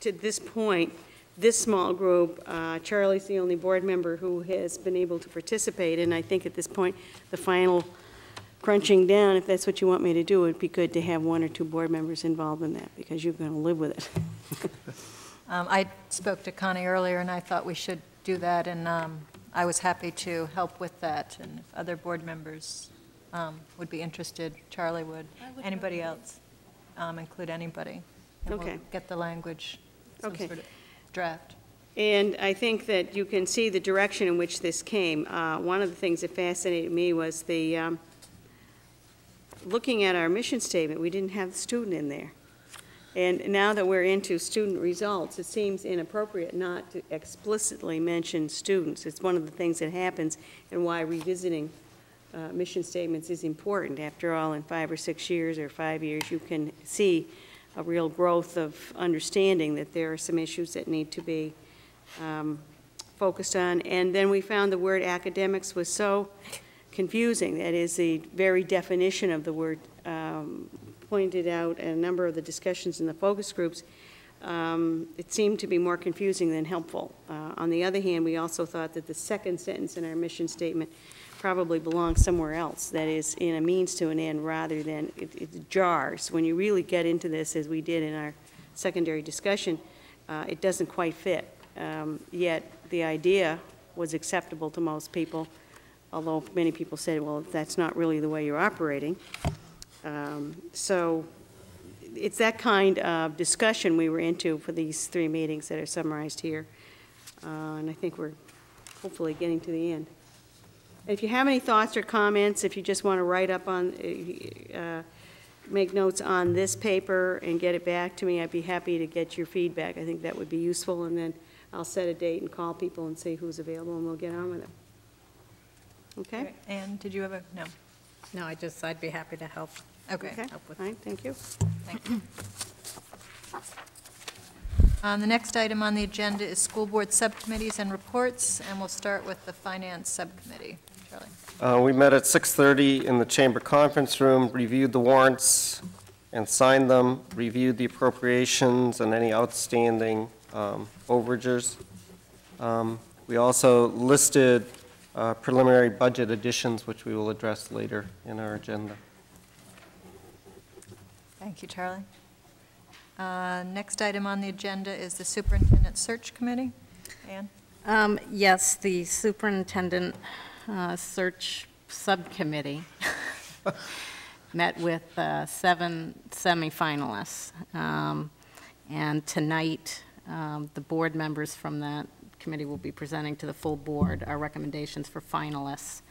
to this point, this small group, uh, Charlie's the only board member who has been able to participate, and I think at this point, the final crunching down, if that's what you want me to do, it'd be good to have one or two board members involved in that, because you're going to live with it. Um, I spoke to Connie earlier, and I thought we should do that, and um, I was happy to help with that, and if other board members um, would be interested, Charlie would. Anybody else? Um, Include anybody. And we'll get the language, Okay. sort of draft. And I think that you can see the direction in which this came. Uh, One of the things that fascinated me was the, um, looking at our mission statement, we didn't have the student in there. And now that we're into student results, it seems inappropriate not to explicitly mention students. It's one of the things that happens and why revisiting uh, mission statements is important. After all, in five or six years or five years, you can see a real growth of understanding that there are some issues that need to be um, focused on. And then we found the word academics was so confusing. That is, the very definition of the word um, pointed out in a number of the discussions in the focus groups. Um, It seemed to be more confusing than helpful. Uh, On the other hand, we also thought that the second sentence in our mission statement probably belongs somewhere else, that is, in a means to an end, rather than, it it jars. When you really get into this, as we did in our secondary discussion, uh, it doesn't quite fit. Um, Yet, the idea was acceptable to most people, although many people said, well, that's not really the way you're operating. Um, So it's that kind of discussion we were into for these three meetings that are summarized here. Uh, And I think we're hopefully getting to the end. If you have any thoughts or comments, if you just want to write up on, uh, make notes on this paper and get it back to me, I'd be happy to get your feedback. I think that would be useful, and then I'll set a date and call people and see who's available, and we'll get on with it. Okay? Ann, did you have a, no? No, I just, I'd be happy to help. Okay. Okay, Help with- fine, thank you. Thank you. Um, The next item on the agenda is school board subcommittees and reports, and we'll start with the finance subcommittee. Charlie? Uh, We met at 6:30 in the Chamber Conference Room, reviewed the warrants and signed them, reviewed the appropriations and any outstanding um, overages. Um, We also listed uh, preliminary budget additions, which we will address later in our agenda. Thank you, Charlie. Uh, Next item on the agenda is the superintendent search committee. Ann? Um, Yes, the superintendent uh, search subcommittee met with uh, seven semifinalists. Um, And tonight, um, the board members from that committee will be presenting to the full board our recommendations for finalists.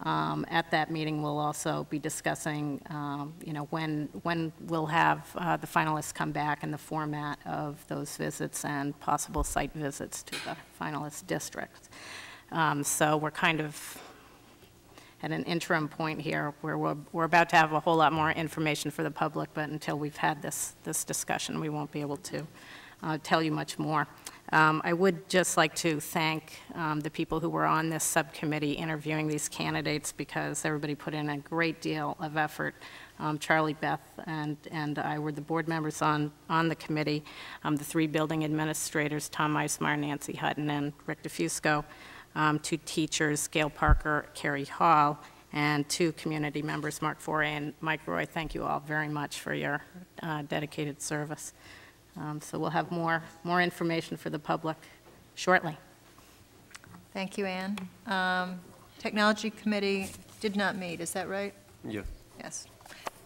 Um, At that meeting, we'll also be discussing, um, you know, when, when we'll have uh, the finalists come back and the format of those visits and possible site visits to the finalist districts. Um, So we're kind of at an interim point here where we're, we're about to have a whole lot more information for the public, but until we've had this, this discussion, we won't be able to uh, tell you much more. Um, I would just like to thank um, the people who were on this subcommittee interviewing these candidates because everybody put in a great deal of effort. Um, Charlie, Beth, and, and I were the board members on, on the committee. Um, The three building administrators, Tom Eismeyer, Nancy Hutton, and Rick DeFusco. Um, Two teachers, Gail Parker, Carrie Hall, and two community members, Mark Foray and Mike Roy. Thank you all very much for your uh, dedicated service. Um, So we'll have more, more information for the public shortly. Thank you, Anne. Um, Technology Committee did not meet, is that right? Yeah. Yes.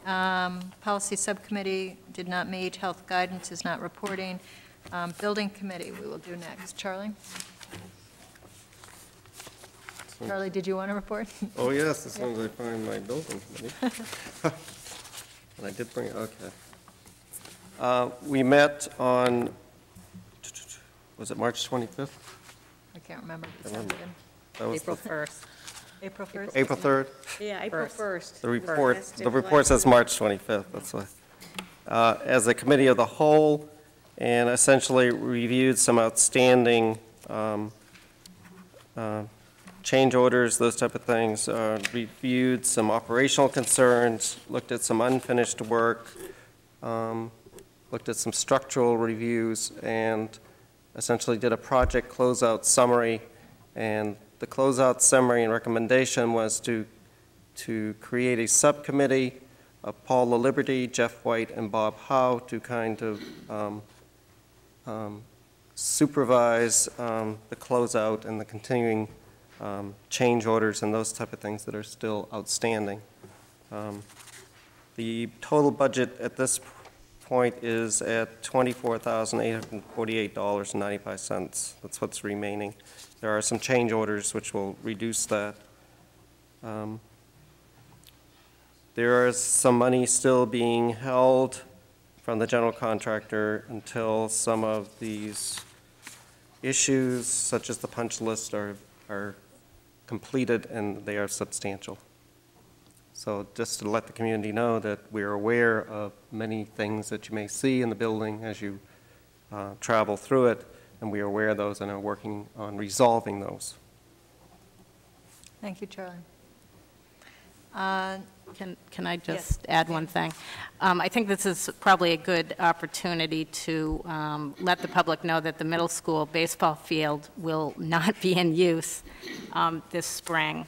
Um, Policy Subcommittee did not meet, Health Guidance is not reporting. Um, Building Committee, we will do next. Charlie? Charlie, did you want to report? Oh, yes, as soon as I find my building committee. And I did bring, it. okay. Uh, We met on, was it March 25th? I can't remember. I remember. That was April the- 1st. April 1st? April 3rd? Yeah, April 1st. The report, the report says March 25th, that's why. Uh, As a committee of the whole, and essentially reviewed some outstanding um, uh, change orders, those type of things, uh, reviewed some operational concerns, looked at some unfinished work, um, looked at some structural reviews, and essentially did a project closeout summary. And the closeout summary and recommendation was to to create a subcommittee of Paul LaLiberty, Jeff White, and Bob Howe to kind of um, um, supervise um, the closeout and the continuing um, change orders and those type of things that are still outstanding. Um, The total budget at this point is at $24,848.95. That's what's remaining. There are some change orders which will reduce that. Um, there is some money still being held from the general contractor until some of these issues, such as the punch list, are, are completed and they are substantial. So just to let the community know that we're aware of many things that you may see in the building as you uh, travel through it, and we are aware of those and are working on resolving those. Thank you, Charlie. Uh, Can, can I just add one thing? Um, I think this is probably a good opportunity to um, let the public know that the middle school baseball field will not be in use um, this spring.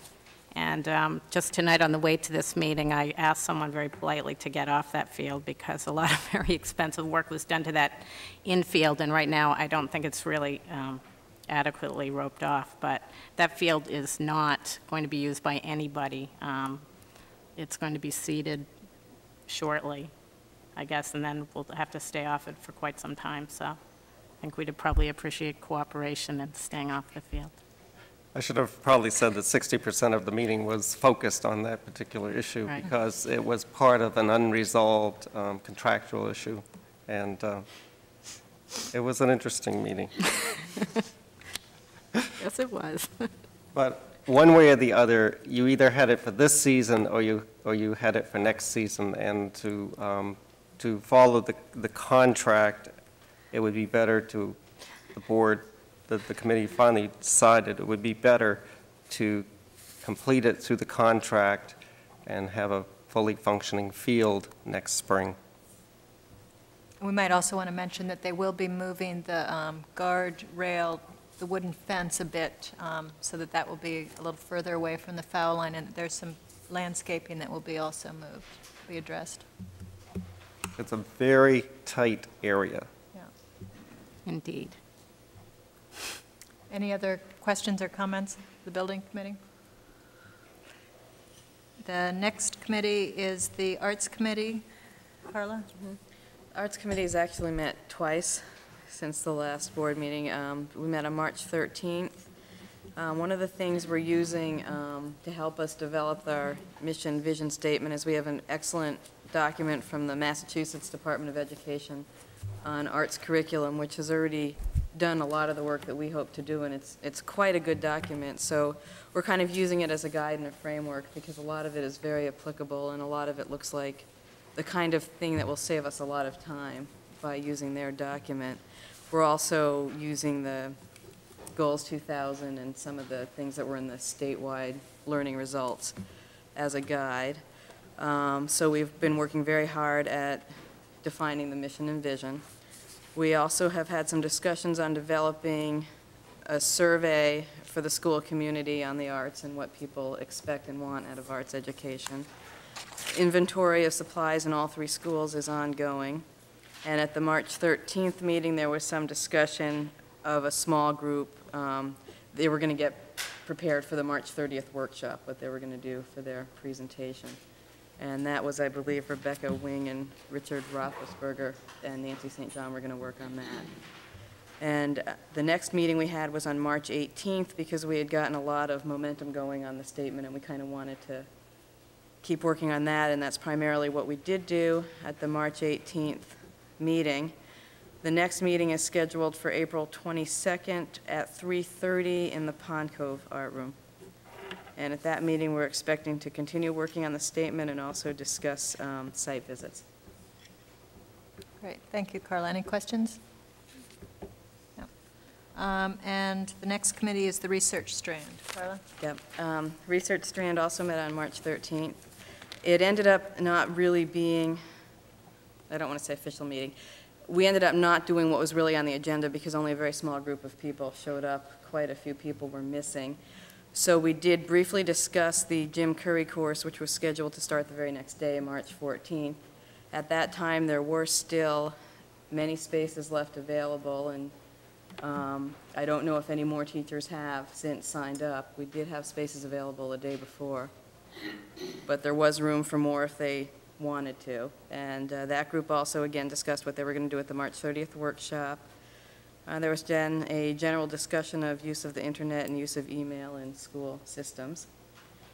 And um, just tonight on the way to this meeting, I asked someone very politely to get off that field because a lot of very expensive work was done to that infield, and right now, I don't think it's really um, adequately roped off. But that field is not going to be used by anybody. Um, It's going to be seeded shortly, I guess, and then we'll have to stay off it for quite some time, so I think we'd probably appreciate cooperation in staying off the field. I should have probably said that 60% of the meeting was focused on that particular issue Right. because it was part of an unresolved um, contractual issue, and uh, it was an interesting meeting. Yes, it was. But one way or the other, you either had it for this season or you, or you had it for next season, and to, um, to follow the, the contract, it would be better to, the board, the, the committee finally decided it would be better to complete it through the contract and have a fully functioning field next spring. We might also want to mention that they will be moving the um, guard rail, the wooden fence a bit, um, so that that will be a little further away from the foul line, and there's some landscaping that will be also moved, be addressed. It's a very tight area. Yeah. Indeed. Any other questions or comments, the building committee? The next committee is the Arts Committee. Carla? Arts Committee has actually met twice since the last board meeting. Um, We met on March 13th. Um, One of the things we're using um, to help us develop our mission vision statement is we have an excellent document from the Massachusetts Department of Education on arts curriculum, which has already done a lot of the work that we hope to do, and it's, it's quite a good document. So we're kind of using it as a guide and a framework, because a lot of it is very applicable, and a lot of it looks like the kind of thing that will save us a lot of time by using their document. We're also using the Goals 2000 and some of the things that were in the statewide learning results as a guide. Um, So we've been working very hard at defining the mission and vision. We also have had some discussions on developing a survey for the school community on the arts and what people expect and want out of arts education. Inventory of supplies in all three schools is ongoing. And at the March 13th meeting, there was some discussion of a small group. um, They were going to get prepared for the March 30th workshop, what they were going to do for their presentation. And that was, I believe, Rebecca Wing and Richard Roethlisberger and Nancy St. John were going to work on that. And uh, the next meeting we had was on March 18th because we had gotten a lot of momentum going on the statement and we kind of wanted to keep working on that, and that's primarily what we did do at the March 18th meeting. The next meeting is scheduled for April 22nd at 3:30 in the Pond Cove Art Room. And at that meeting, we're expecting to continue working on the statement and also discuss um, site visits. Great, thank you, Carla. Any questions? No. Um, And the next committee is the research strand. Carla? Yep. Um, Research Strand also met on March 13th. It ended up not really being, I don't want to say official meeting, we ended up not doing what was really on the agenda because only a very small group of people showed up. Quite a few people were missing. So we did briefly discuss the Jim Curry course, which was scheduled to start the very next day, March 14th. At that time, there were still many spaces left available, and um, I don't know if any more teachers have since signed up. We did have spaces available the day before, but there was room for more if they wanted to. And uh, that group also, again, discussed what they were going to do at the March 30th workshop. Uh, There was then a general discussion of use of the internet and use of email in school systems.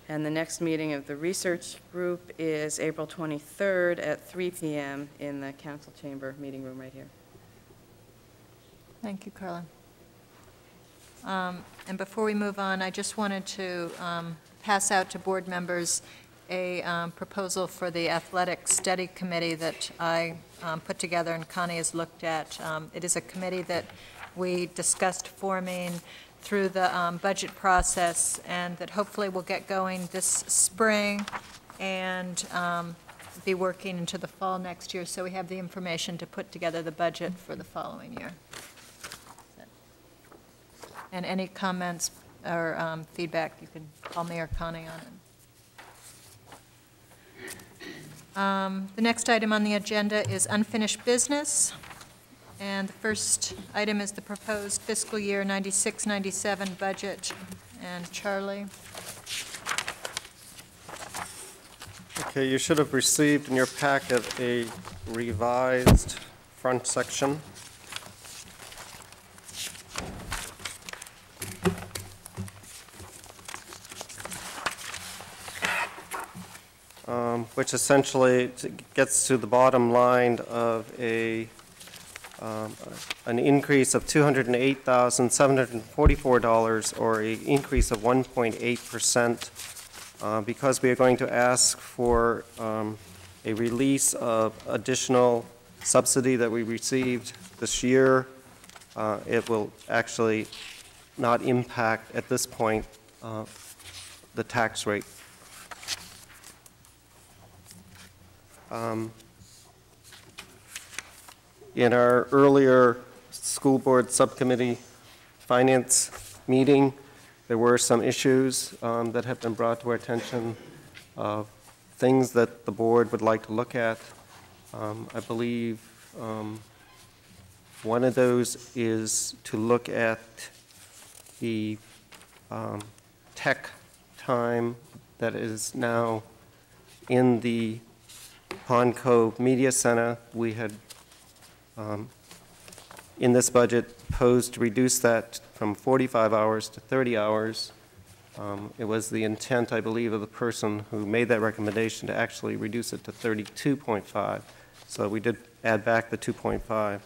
And the next meeting of the research group is April 23rd at 3 PM in the council chamber meeting room right here. Thank you, Carla. Um, And before we move on, I just wanted to um, pass out to board members a um, proposal for the Athletic Study Committee that I um, put together and Connie has looked at. Um, It is a committee that we discussed forming through the um, budget process and that hopefully will get going this spring and um, be working into the fall next year, so we have the information to put together the budget for the following year. And any comments or um, feedback, you can call me or Connie on it. Um, The next item on the agenda is unfinished business. And the first item is the proposed fiscal year 96-97 budget. And Charlie? Okay, you should have received in your packet a revised front section. Um, which essentially gets to the bottom line of a, um, an increase of $208,744, or a increase of 1.8%, uh, because we are going to ask for um, a release of additional subsidy that we received this year. Uh, It will actually not impact, at this point, uh, the tax rate. Um, In our earlier school board subcommittee finance meeting, there were some issues um, that have been brought to our attention, of things that the board would like to look at. Um, I believe um, one of those is to look at the um, tech time that is now in the Pond Cove Media Center. We had, um, in this budget, posed to reduce that from 45 hours to 30 hours. Um, It was the intent, I believe, of the person who made that recommendation to actually reduce it to 32.5. So we did add back the 2.5.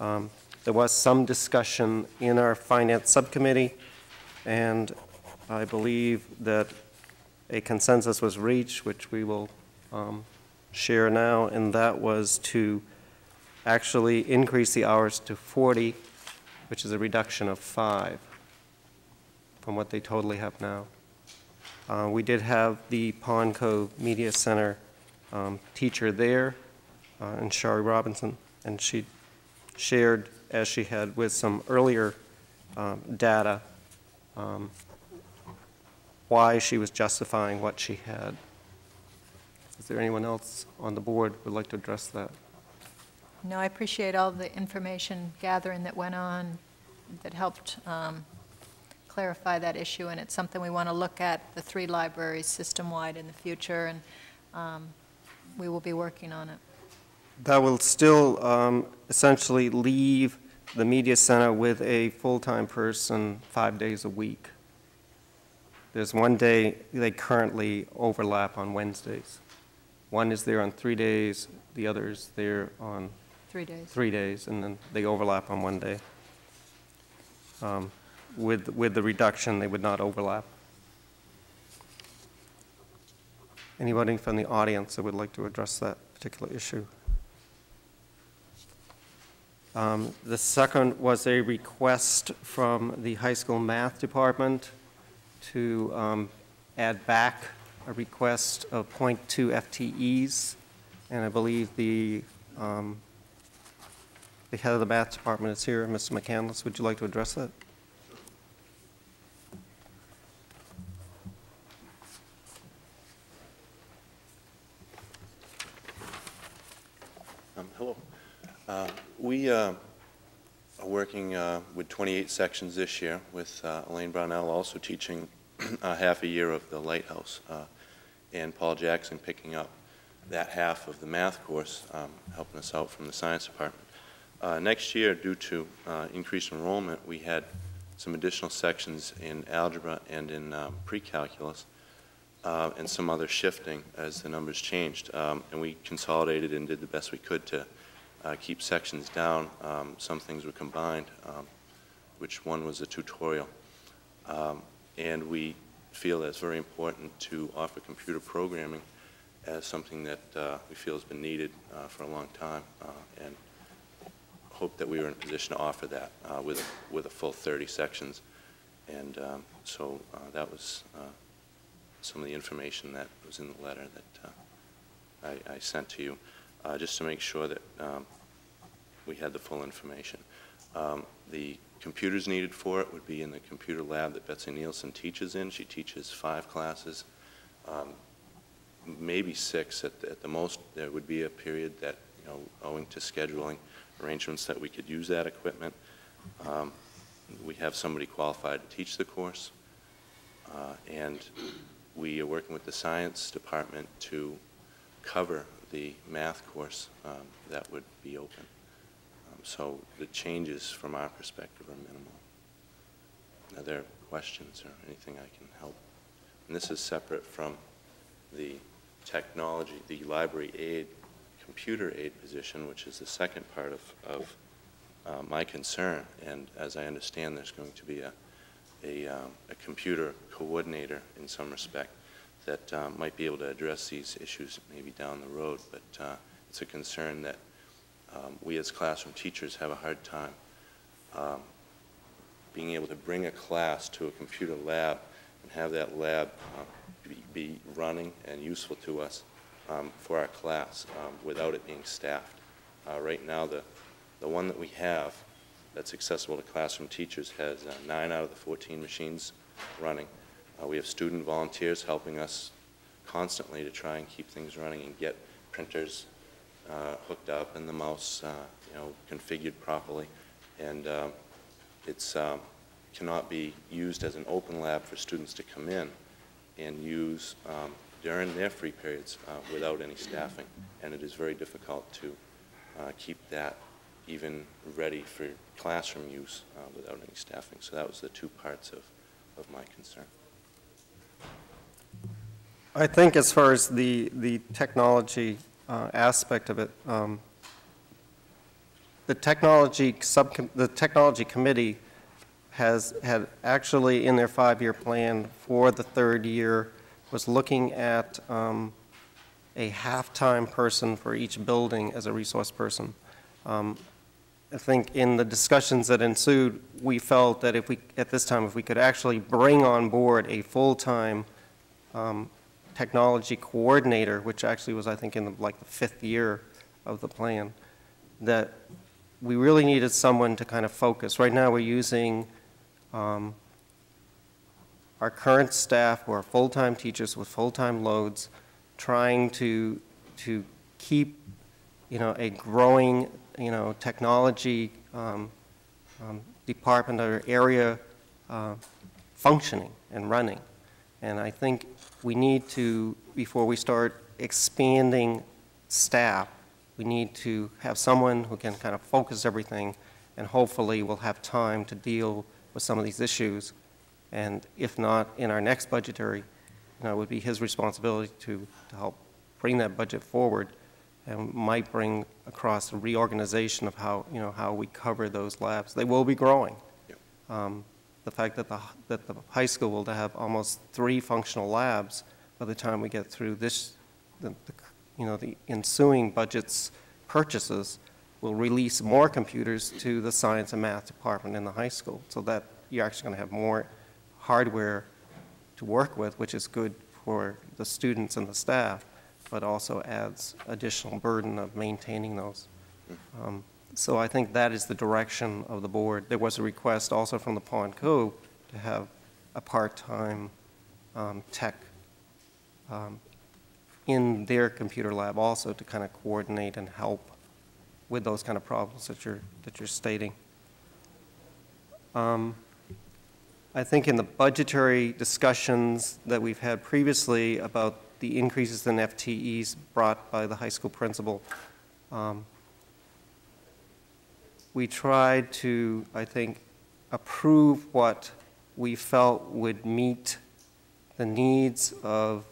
Um, There was some discussion in our finance subcommittee, and I believe that a consensus was reached, which we will um, share now, and that was to actually increase the hours to 40, which is a reduction of five from what they totally have now. Uh, We did have the Pond Cove Media Center um, teacher there, uh, and Shari Robinson, and she shared, as she had with some earlier um, data, um, why she was justifying what she had. Is there anyone else on the board who would like to address that? No, I appreciate all the information gathering that went on that helped um, clarify that issue, and it's something we want to look at, the three libraries system-wide in the future, and um, we will be working on it. That will still um, essentially leave the media center with a full-time person five days a week. There's one day, they currently overlap on Wednesdays. One is there on three days, the other is there on Three days. three days, and then they overlap on one day. Um, With, with the reduction, they would not overlap. Anybody from the audience that would like to address that particular issue? Um, The second was a request from the high school math department to um, add back a request of .2 FTEs, and I believe the, um, the head of the math department is here, Mr. McCandless. Would you like to address that? Um, Hello. Uh, We uh, are working uh, with 28 sections this year, with uh, Elaine Brownell also teaching uh, half a year of the Lighthouse, uh, and Paul Jackson picking up that half of the math course, um, helping us out from the science department. Uh, Next year, due to uh, increased enrollment, we had some additional sections in algebra and in um, pre-calculus, uh, and some other shifting as the numbers changed. Um, And we consolidated and did the best we could to uh, keep sections down. Um, Some things were combined, um, which one was a tutorial. Um, And we feel that it's very important to offer computer programming as something that uh, we feel has been needed uh, for a long time, uh, and hope that we were in a position to offer that uh, with, a- with a full 30 sections. And um, so uh, that was some of the information that was in the letter that I, I sent to you, just to make sure that um, we had the full information. Um, The computers needed for it would be in the computer lab that Betsy Nielsen teaches in. She teaches five classes, um, maybe six at, the- at the most. There would be a period that, you know, owing to scheduling arrangements, that we could use that equipment. Um, We have somebody qualified to teach the course, uh, and we are working with the science department to cover the math course um, that would be open. So the changes from our perspective are minimal. Are there questions or anything I can help? And this is separate from the technology, the library aid, computer aid position, which is the second part of, of uh, my concern. And as I understand, there's going to be a, a, um, a computer coordinator in some respect that um, might be able to address these issues maybe down the road. But uh, it's a concern that um, we as classroom teachers have a hard time um, being able to bring a class to a computer lab and have that lab uh, be, be running and useful to us um, for our class um, without it being staffed. Uh, right now, the, the one that we have that's accessible to classroom teachers has uh, nine out of the 14 machines running. Uh, we have student volunteers helping us constantly to try and keep things running and get printers uh, hooked up and the mouse, uh, you know, configured properly. And um, it's um, cannot be used as an open lab for students to come in and use um, during their free periods uh, without any staffing. And it is very difficult to uh, keep that even ready for classroom use uh, without any staffing. So that was the two parts of, of my concern. I think as far as the, the technology uh, aspect of it, um, the technology sub, the technology committee has, had actually in their five-year plan for the third year, was looking at um, a half-time person for each building as a resource person. Um, I think in the discussions that ensued, we felt that if we, at this time, if we could actually bring on board a full-time um, technology coordinator, which actually was, I think, in the, like the fifth year of the plan, that we really needed someone to kind of focus. Right now, we're using um, our current staff, who are full-time teachers with full-time loads, trying to, to keep, you know, a growing, you know, technology um, um, department or area uh, functioning and running. And I think we need to, before we start expanding staff, we need to have someone who can kind of focus everything, and hopefully we'll have time to deal with some of these issues. And if not, in our next budgetary, you know, it would be his responsibility to, to help bring that budget forward and might bring across a reorganization of how, you know, how we cover those labs. They will be growing. Um, the fact that the, that the high school will have almost three functional labs by the time we get through this, the, the, you know, the ensuing budget's purchases will release more computers to the science and math department in the high school, so that you're actually going to have more hardware to work with, which is good for the students and the staff, but also adds additional burden of maintaining those. Um, So I think that is the direction of the board. There was a request also from the Pond to have a part-time um, tech um, in their computer lab also to kind of coordinate and help with those kind of problems that you're, that you're stating. Um, I think in the budgetary discussions that we've had previously about the increases in FTEs brought by the high school principal, um, we tried to, I think, approve what we felt would meet the needs of,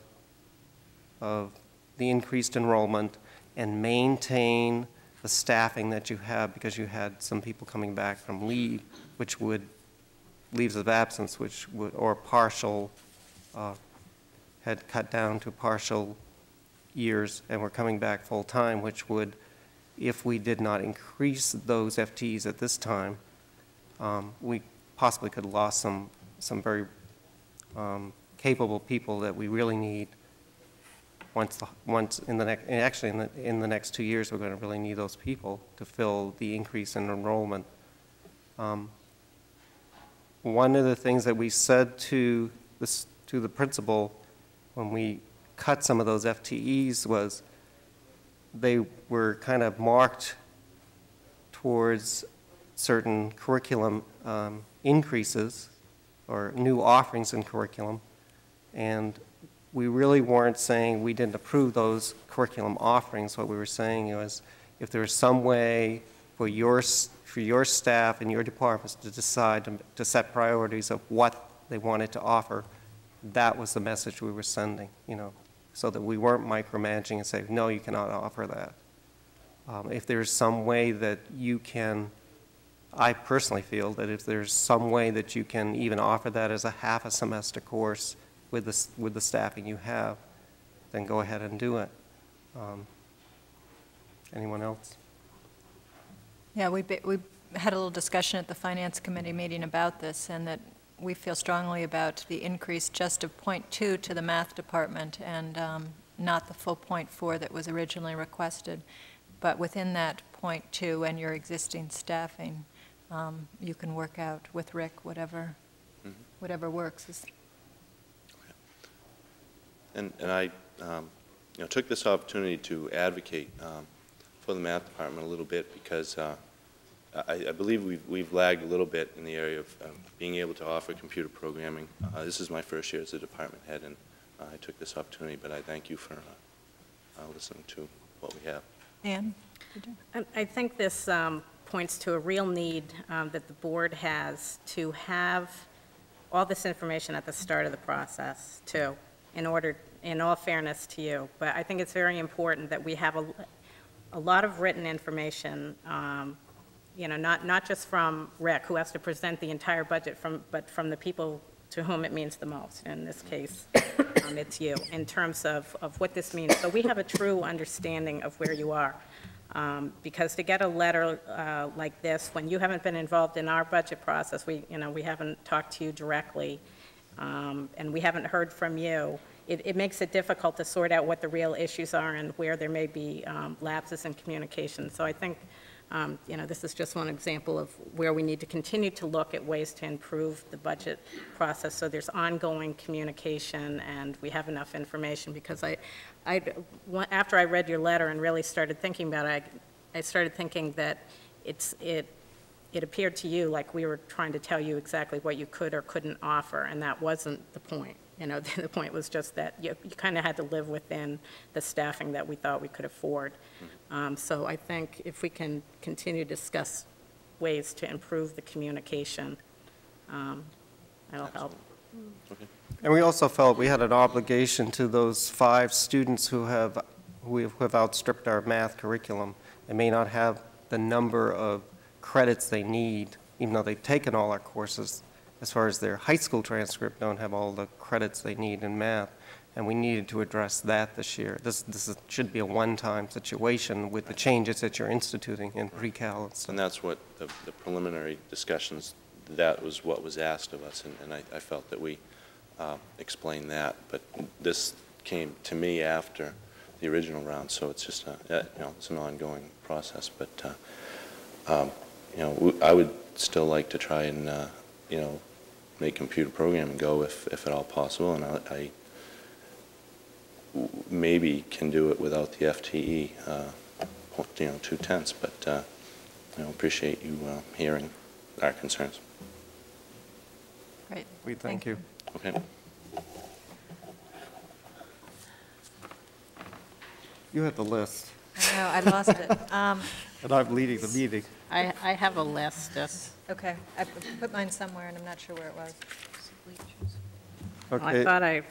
of the increased enrollment and maintain the staffing that you have because you had some people coming back from leave, which would, leaves of absence, which would, or partial, uh, had cut down to partial years and were coming back full-time, which would, if we did not increase those FTEs at this time, um, we possibly could have lost some, some very um, capable people that we really need once, the, once in the next, actually in the, in the next two years, we're going to really need those people to fill the increase in enrollment. Um, one of the things that we said to this, to the principal when we cut some of those FTEs was they were kind of marked towards certain curriculum um, increases or new offerings in curriculum. And we really weren't saying we didn't approve those curriculum offerings. What we were saying was if there was some way for your, for your staff and your departments to decide to, to set priorities of what they wanted to offer, that was the message we were sending, you know, so that we weren't micromanaging and saying, no, you cannot offer that. Um, if there's some way that you can, I personally feel that if there's some way that you can even offer that as a half a semester course with the, with the staffing you have, then go ahead and do it. Um, anyone else? Yeah, we, we had a little discussion at the Finance Committee meeting about this, and that we feel strongly about the increase just of .2 to the math department, and um, not the full .4 that was originally requested. But within that .2 and your existing staffing, um, you can work out with Rick whatever, Mhm. whatever works. Is- And, and I, um, you know, took this opportunity to advocate um, for the math department a little bit because uh, I, I believe we've, we've lagged a little bit in the area of um, being able to offer computer programming. Uh, This is my first year as a department head, and uh, I took this opportunity, but I thank you for uh, uh, listening to what we have. Ann? I- I think this um, points to a real need um, that the board has to have all this information at the start of the process, too, in order, in all fairness to you. But I think it's very important that we have a, a lot of written information, um, you know, not, not just from Rick, who has to present the entire budget from, but from the people to whom it means the most. In this case, um, it's you, in terms of, of what this means. So we have a true understanding of where you are. Um, Because to get a letter uh, like this, when you haven't been involved in our budget process, we, you know, we haven't talked to you directly, um, and we haven't heard from you, it, it makes it difficult to sort out what the real issues are and where there may be um, lapses in communication. So I think, um, you know, this is just one example of where we need to continue to look at ways to improve the budget process, so there's ongoing communication and we have enough information, because I, I, after I read your letter and really started thinking about it, I, I started thinking that it's, it, it appeared to you like we were trying to tell you exactly what you could or couldn't offer, and that wasn't the point. You know, the point was just that you, you kind of had to live within the staffing that we thought we could afford. Um, So I think if we can continue to discuss ways to improve the communication, um, that'll help. And we also felt we had an obligation to those five students who have, who have outstripped our math curriculum. and may not have the number of credits they need, even though they've taken all our courses, as far as their high school transcript, don't have all the credits they need in math. And we needed to address that this year. This, this is- should be a one-time situation with the changes that you're instituting in pre-cal and. And that's what, the the preliminary discussions, that was what was asked of us, and- and I I felt that we uh, explained that. But this came to me after the original round, so it's just, a- uh, you know, it's an ongoing process. But, uh, um, you know, I would still like to try and, uh, you know, make computer programming go if if at all possible, and I maybe can do it without the FTE, uh, you know, two tenths, but uh, I appreciate you uh, hearing our concerns. Great. We thank you. Okay. You had the list, I know, I lost it. Um, and I'm leading the meeting. I, I have a list, just, Okay, I put mine somewhere, and I'm not sure where it was. I Okay. thought I,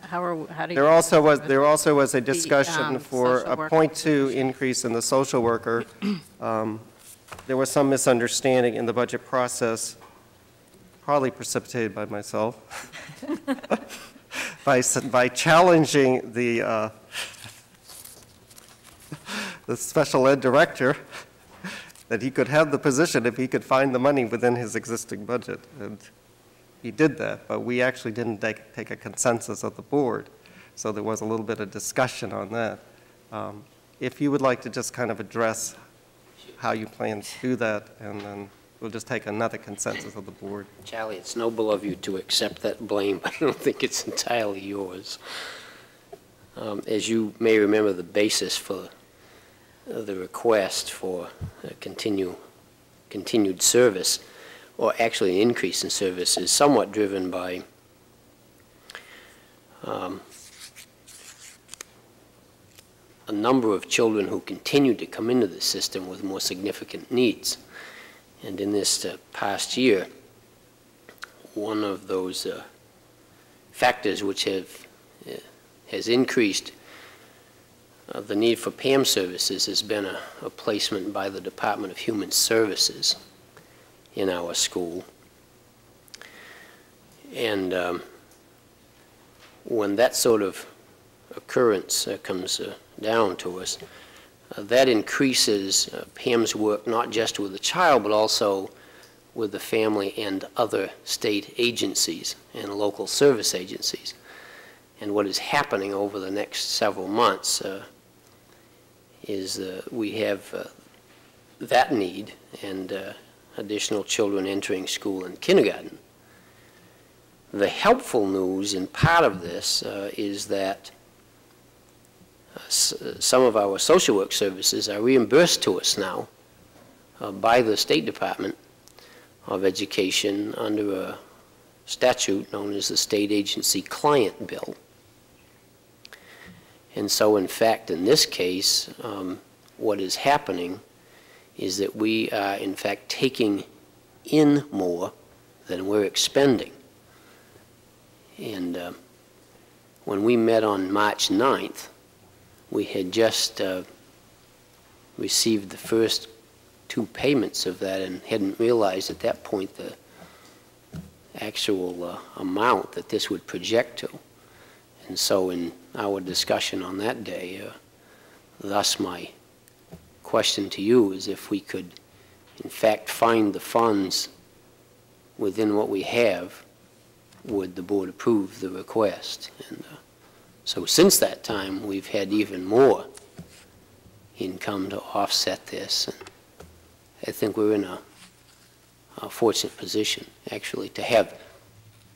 how are, how do you? There also was, there also was a The, discussion um, for social a worker point two increase in the social worker. Um, There was some misunderstanding in the budget process, probably precipitated by myself, by, s- by challenging the, uh, the special ed director, that he could have the position if he could find the money within his existing budget. And he did that, but we actually didn't take, a consensus of the board, so there was a little bit of discussion on that. Um, If you would like to just kind of address how you plan to do that, and then we'll just take another consensus of the board. Charlie, it's noble of you to accept that blame, but I don't think it's entirely yours. Um, As you may remember, the basis for the request for continue, continued service, or actually an increase in service, is somewhat driven by um, a number of children who continue to come into the system with more significant needs. And in this uh, past year, one of those uh, factors which have, uh, has increased uh, the need for PAM services has been a, a placement by the Department of Human Services in our school. And um, when that sort of occurrence uh, comes uh, down to us, uh, that increases uh, Pam's work not just with the child, but also with the family and other state agencies and local service agencies. And what is happening over the next several months uh, is uh, we have uh, that need and uh, additional children entering school and kindergarten. The helpful news in part of this uh, is that uh, s- some of our social work services are reimbursed to us now uh, by the State Department of Education under a statute known as the State Agency Client Bill. And so, in fact, in this case, um, what is happening is that we are, in fact, taking in more than we're expending. And uh, when we met on March 9th, we had just uh, received the first two payments of that and hadn't realized at that point the actual uh, amount that this would project to. And so in our discussion on that day, uh, thus my question to you is if we could, in fact, find the funds within what we have, would the board approve the request? And uh, so since that time, we've had even more income to offset this. And I think we're in a a fortunate position, actually, to have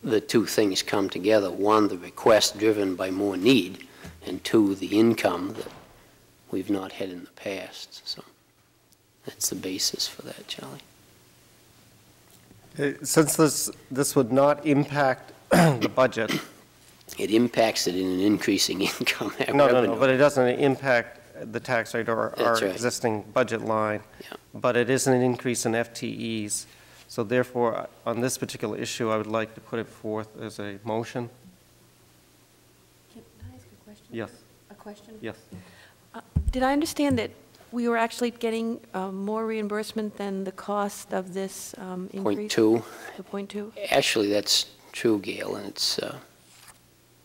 the two things come together. One, the request driven by more need, and two, the income that we've not had in the past. So that's the basis for that, Charlie. Uh, Since this, this would not impact the budget. It impacts it in an increasing income No, no, no, but it doesn't impact the tax rate or That's our right. existing budget line. Yeah. But it is an increase in FTEs. So therefore, uh, on this particular issue, I would like to put it forth as a motion. Can I ask a question? Yes. A question? Yes. Uh, Did I understand that we were actually getting uh, more reimbursement than the cost of this um, increase? Point two. The point two? Actually, that's true, Gail, and it's uh,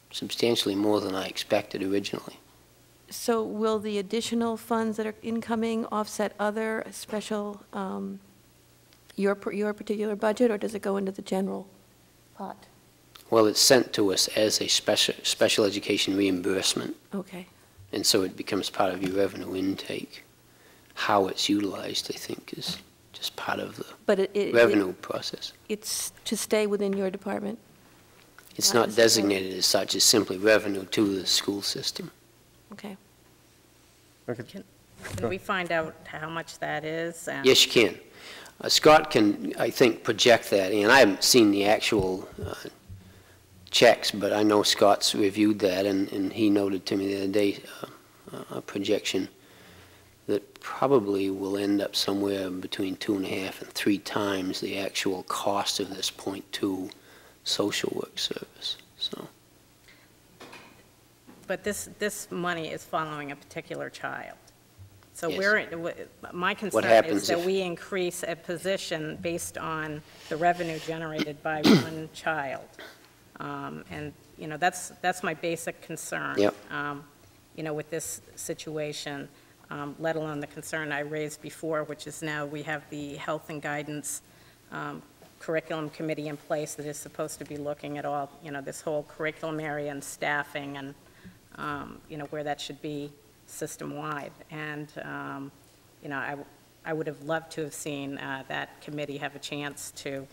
substantially more than I expected originally. So will the additional funds that are incoming offset other special, um, your, your particular budget, or does it go into the general pot? Well, it's sent to us as a special, special education reimbursement, Okay. and so it becomes part of your revenue intake. How it's utilized, I think, is just part of the But it- it- it- revenue process. It's to stay within your department? It's Not not necessarily. designated as such, it's simply revenue to the school system. Okay. Can can we find out how much that is? and- Yes, you can. Uh, Scott can, I think, project that, and I haven't seen the actual uh, checks, but I know Scott's reviewed that, and, and he noted to me the other day uh, a projection that probably will end up somewhere between two and a half and three times the actual cost of this point two social work service, so. But this, this money is following a particular child. So Yes. we're, my concern happens is that if- we increase a position based on the revenue generated by one child. Um, And, you know, that's, that's my basic concern. Yep. um, You know, with this situation, um, let alone the concern I raised before, which is now we have the Health and Guidance um, Curriculum Committee in place that is supposed to be looking at all, you know, this whole curriculum area and staffing and, um, you know, where that should be system-wide. And, um, you know, I, I would have loved to have seen uh, that committee have a chance to,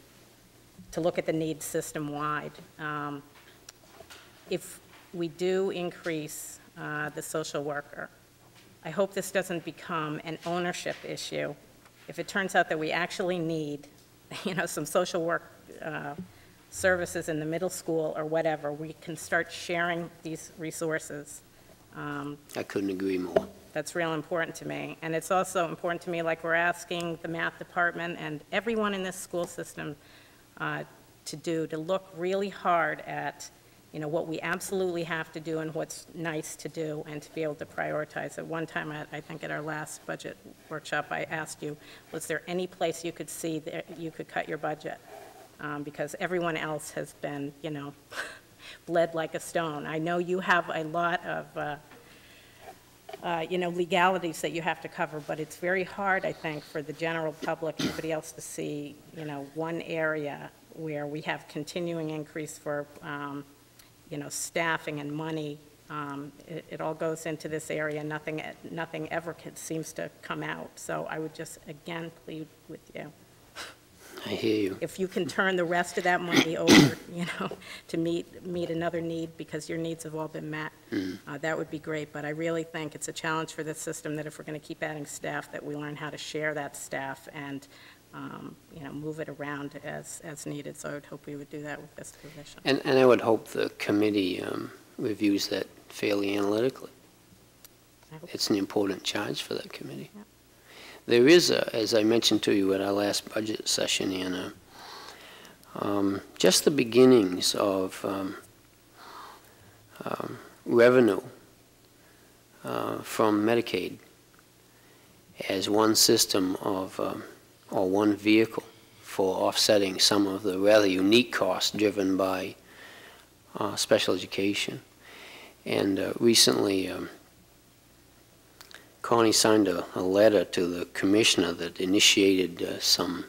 to look at the needs system-wide. Um, If we do increase uh, the social worker, I hope this doesn't become an ownership issue. If it turns out that we actually need, you know, some social work uh, services in the middle school or whatever, we can start sharing these resources. Um, I couldn't agree more. That's real important to me. And it's also important to me, like we're asking the math department and everyone in this school system uh, to do, to look really hard at, you know, what we absolutely have to do and what's nice to do, and to be able to prioritize. At one time, at- I think at our last budget workshop, I asked you, was there any place you could see that you could cut your budget? Um, Because everyone else has been, you know, bled like a stone. I know you have a lot of uh, uh, you know, legalities that you have to cover, but it's very hard, I think, for the general public, anybody else to see, you know, one area where we have continuing increase for, um, you know, staffing and money. Um, It it all goes into this area, nothing, nothing ever seems to come out. So I would just, again, plead with you. I hear you. If you can turn the rest of that money over, you know, to meet, meet another need, because your needs have all been met, Mm. uh, that would be great. But I really think it's a challenge for the system that if we're going to keep adding staff, that we learn how to share that staff and, um, you know, move it around as, as needed. So I would hope we would do that with this position. And, and I would hope the committee um, reviews that fairly analytically. It's an important charge for that committee. There is, a- as I mentioned to you at our last budget session, Anna, um, just the beginnings of um, um, revenue uh, from Medicaid as one system of, um, or one vehicle for offsetting some of the rather unique costs driven by uh, special education. And uh, recently, um, Connie signed a, a letter to the commissioner that initiated uh, some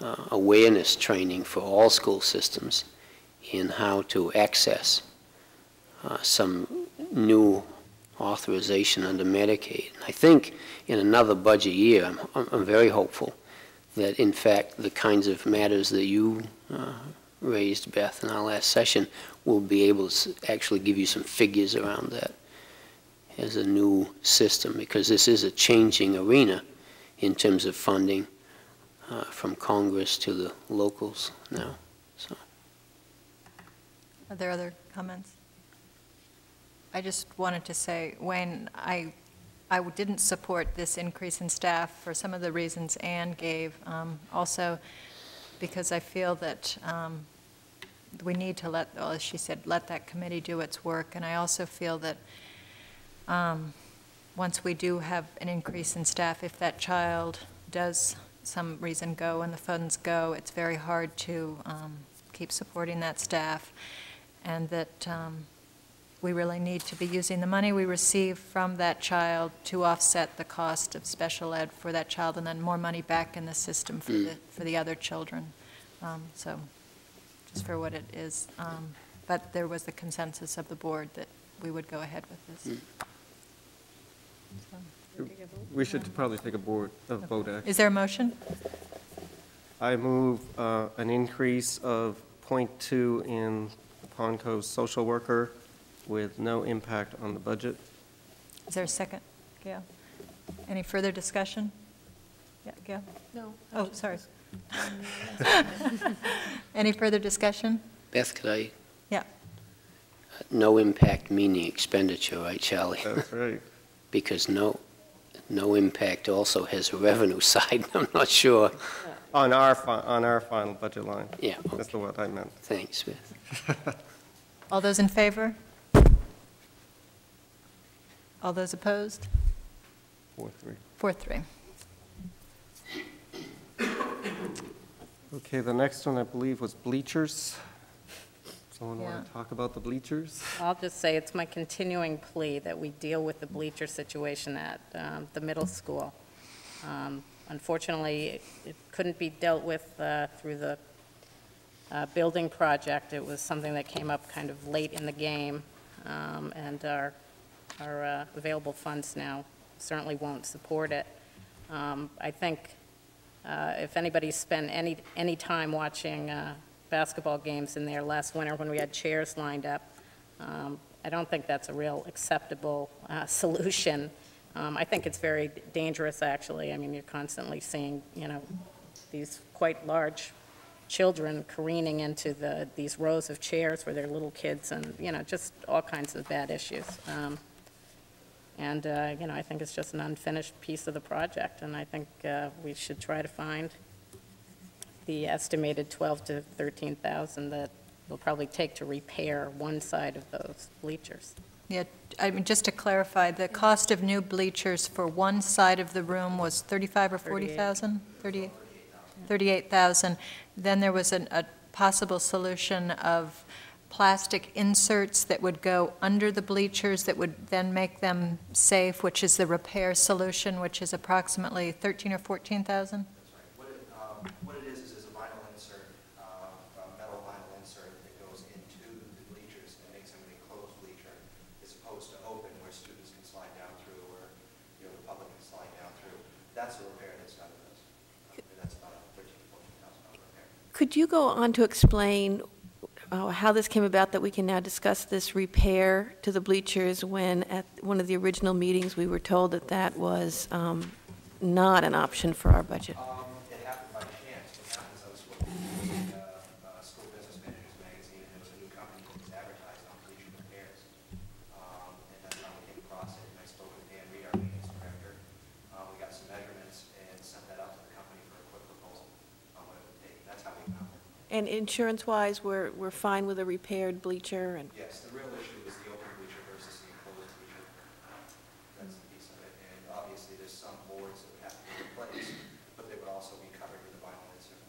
uh, awareness training for all school systems in how to access uh, some new authorization under Medicaid. I think in another budget year, I'm, I'm- very hopeful that in fact the kinds of matters that you uh, raised, Beth, in our last session, will be able to actually give you some figures around that as a new system, because this is a changing arena in terms of funding uh, from Congress to the locals now, so. Are there other comments? I just wanted to say, Wayne, I, I didn't support this increase in staff for some of the reasons Anne gave. Um, Also, because I feel that um, we need to let, well, as she said, let that committee do its work. And I also feel that um, once we do have an increase in staff, if that child does some reason go and the funds go, it's very hard to um, keep supporting that staff. And that um, we really need to be using the money we receive from that child to offset the cost of special ed for that child, and then more money back in the system for the, for the other children. Um, So, just for what it is. Um, But there was the consensus of the board that we would go ahead with this. So, We should probably take a board, a vote, actually. Is there a motion? I move uh, an increase of .2 in Pond Cove's social worker with no impact on the budget. Is there a second? Gail? Any further discussion? Yeah, Gail? No. Oh, sorry. Any further discussion? Beth, could I? Yeah. No impact meaning expenditure, right, Charlie? That's right. Because no, no impact also has a revenue side, I'm not sure. On our, on our final budget line. Yeah, That's the what I meant. Thanks, Beth. All those in favor? All those opposed? Four, three. Four, three. Okay, the next one, I believe, was bleachers. Someone want Yeah. to talk about the bleachers? I'll just say it's my continuing plea that we deal with the bleacher situation at um, the middle school. Um, Unfortunately, it- it couldn't be dealt with uh, through the uh, building project. It was something that came up kind of late in the game, um, and our, our uh, available funds now certainly won't support it. Um, I think uh, if anybody spent any, any time watching uh, basketball games in there last winter when we had chairs lined up, um, I don't think that's a real acceptable uh, solution. Um, I think it's very dangerous, actually. I mean, you're constantly seeing, you know, these quite large children careening into the, these rows of chairs where they're little kids and, you know, just all kinds of bad issues. Um, And, uh, you know, I think it's just an unfinished piece of the project, and I think uh, we should try to find the estimated 12 to 13,000 that will probably take to repair one side of those bleachers. Yeah, I mean, just to clarify, the cost of new bleachers for one side of the room was 35 or 40,000? 38. 38,000. Then there was an- a possible solution of plastic inserts that would go under the bleachers that would then make them safe, which is the repair solution, which is approximately 13 or 14,000? What it, um, what it is, is it's a vinyl insert, uh, a metal vinyl insert that goes into the bleachers and makes them a closed bleacher as opposed to open where students can slide down through or, you know, the public can slide down through. That's the repair that's done to those. Uh, and That's about a thirteen, fourteen thousand dollar repair. Could you go on to explain uh, how this came about that we can now discuss this repair to the bleachers when at one of the original meetings, we were told that that was um, not an option for our budget? Um, it happened by chance. What happens, I was looking at the, uh, uh, School Business Managers Magazine, and there was a new company that was advertised on bleacher repairs. Um, and that's how we came across it, and I spoke with Dan Reed, our maintenance director. Uh, we got some measurements and sent that out to the company for a quick proposal on what it would take. That's how we found it. And insurance-wise, we're, we're fine with a repaired bleacher and? Yes, the real issue is the open bleacher versus the enclosed bleacher. That's the piece of it, and obviously there's some boards that would have to be replaced, but they would also be covered with a vinyl insert.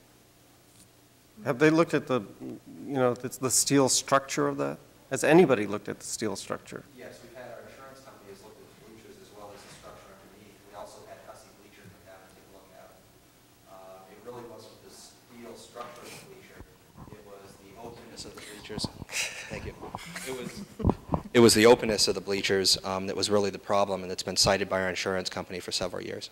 Have they looked at the, you know, the the steel structure of that? Has anybody looked at the steel structure? Yes, we've had, our insurance company has looked at the bleachers as well as the structure structure of the bleacher. It was the openness of the bleachers. Thank you. It was, it was the openness of the bleachers um, that was really the problem, and it's been cited by our insurance company for several years.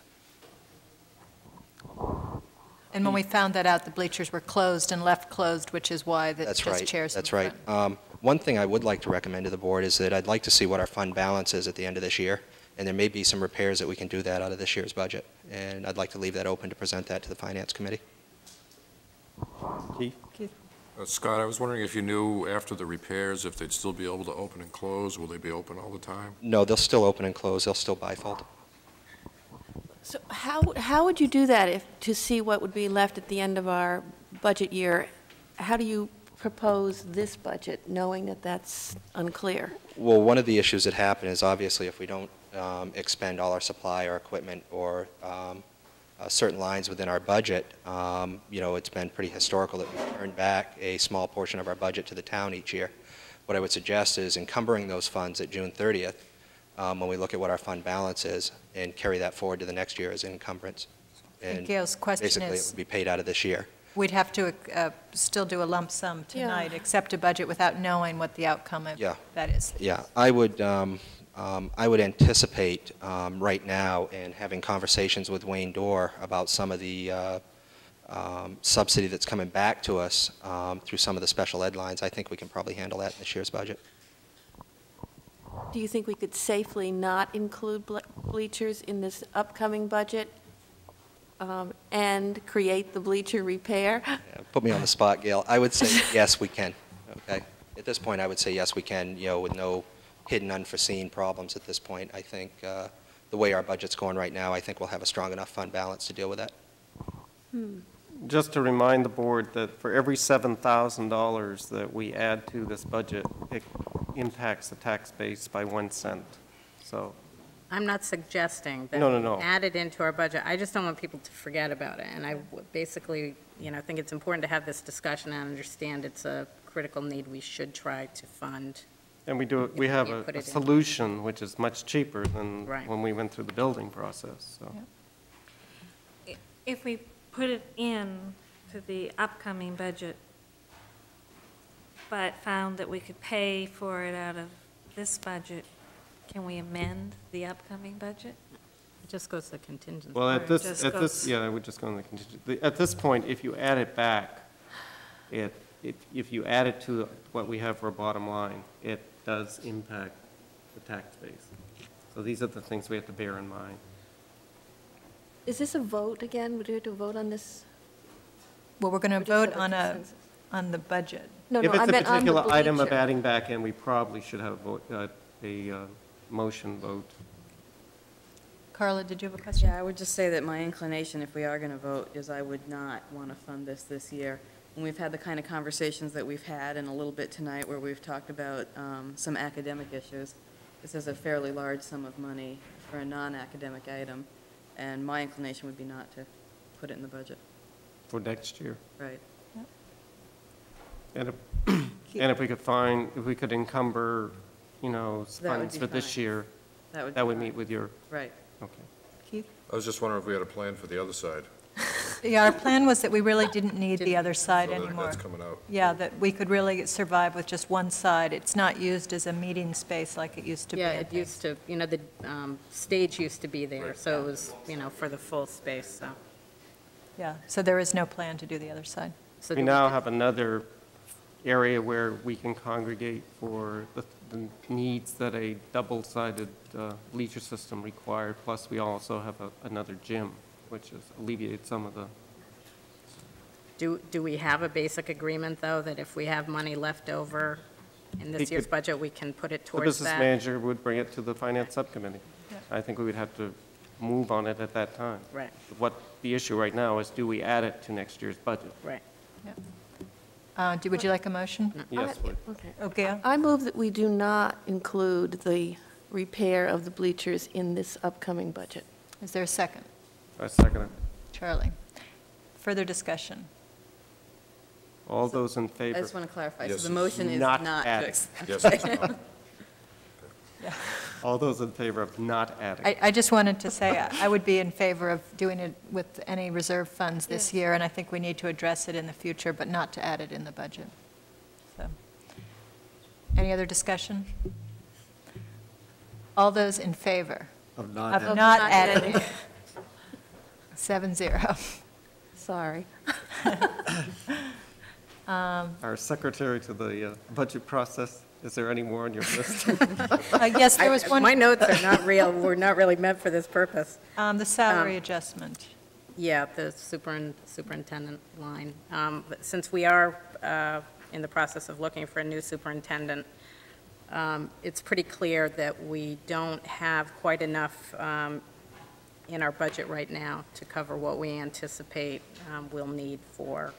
And when we found that out, the bleachers were closed and left closed, which is why the- That's just right. chairs in That's right. Um, One thing I would like to recommend to the board is that I'd like to see what our fund balance is at the end of this year, and there may be some repairs that we can do that out of this year's budget. And I'd like to leave that open to present that to the Finance Committee. Keith. Keith? Uh, Scott, I was wondering if you knew after the repairs, if they'd still be able to open and close? Will they be open all the time? No, they'll still open and close, they'll still bifold. So how, how would you do that if, to see what would be left at the end of our budget year? How do you propose this budget, knowing that that's unclear? Well, one of the issues that happen is obviously if we don't um, expend all our supply or equipment or um, uh, certain lines within our budget, um, you know, it's been pretty historical that we turn back a small portion of our budget to the town each year. What I would suggest is encumbering those funds at June 30th, um, when we look at what our fund balance is, and carry that forward to the next year as an encumbrance. And Gail's question Basically, it is- would be paid out of this year. We'd have to uh, still do a lump sum tonight, accept a budget without knowing what the outcome of Yeah. that is. Yeah, I would, um, um, I would anticipate um, right now in having conversations with Wayne Dorr about some of the uh, um, subsidy that's coming back to us um, through some of the special ed lines. I think we can probably handle that in this year's budget. Do you think we could safely not include ble- bleachers in this upcoming budget um, and create the bleacher repair? Yeah, Put me on the spot, Gail. I would say, yes, we can, okay? At this point, I would say, yes, we can, you know, with no hidden unforeseen problems at this point. I think uh, the way our budget's going right now, I think we'll have a strong enough fund balance to deal with that. Just to remind the board that for every $7,000 that we add to this budget, it impacts the tax base by one cent. So, I'm not suggesting that No, no, no. add it into our budget. I just don't want people to forget about it. And I w- basically, you know, think it's important to have this discussion and understand it's a critical need we should try to fund. And we do, we have You a put a it in. solution which is much cheaper than Right. when we went through the building process, so. If we put it in to the upcoming budget, but found that we could pay for it out of this budget, can we amend the upcoming budget? It just goes to the contingency. Well, at this, just at this, goes- yeah, I would just go on the contingent. the- At this point, if you add it back, it, it- if you add it to what we have for a bottom line, it does impact the tax base. So these are the things we have to bear in mind. Is this a vote again? Would we have to vote on this? Well, we're going to just vote on a, consensus? on the budget. No, If no, I it's a meant on the particular item of bleacher. adding back in, we probably should have a vote- uh, a uh, motion vote. Carla, did you have a question? Yeah, I would just say that my inclination, if we are going to vote, is I would not want to fund this this year. And we've had the kind of conversations that we've had, and a little bit tonight, where we've talked about um, some academic issues. This is a fairly large sum of money for a non-academic item, and my inclination would be not to put it in the budget. for next year. Right. And if, and if we could find, if we could encumber, you know, funds be for this year, That would that would fine. meet with your, Right. okay. Keith? I was just wondering if we had a plan for the other side. Yeah, our plan was that we really didn't need the other side So that- anymore. that's coming out. Yeah, that we could really survive with just one side. It's not used as a meeting space like it used to be. Yeah, I it think. used to, you know, the um, stage used to be there, so it was, you know, for the full space, so. Yeah, so there is no plan to do the other side. So We do now have another area where we can congregate for the, the needs that a double-sided uh, bleacher system required, plus we also have a- another gym, which has alleviated some of the, Do, do we have a basic agreement, though, that if we have money left over in He this year's could- budget, we can put it the towards business that? manager would bring it to the finance subcommittee. I think we would have to move on it at that time. Right. What the issue right now is, do we add it to next year's budget? Right. Uh, do- Would you like a motion? Yes, I- would. Okay. Okay. I move that we do not include the repair of the bleachers in this upcoming budget. Is there a second? I second it. Charlie. Further discussion? All those in favor. I favor? just want to clarify, so Yes. the motion is Not not to. add. ex- Yes, Okay. Yeah. All those in favor of not adding? I, I just wanted to say, I I would be in favor of doing it with any reserve funds this year, and I think we need to address it in the future, but not to add it in the budget. So, Any other discussion? All those in favor? Of not Of adding. not Not adding. Adding. Seven zero. Sorry. Um, Our secretary to the uh, budget process, is there any more on your list? Uh, Yes, there was I- one. My notes are not real, were not really meant for this purpose. Um, The salary Um, adjustment. Yeah, the superin- superintendent line. Um, but Since we are uh, in the process of looking for a new superintendent, um, it's pretty clear that we don't have quite enough um, in our budget right now to cover what we anticipate um, we'll need for,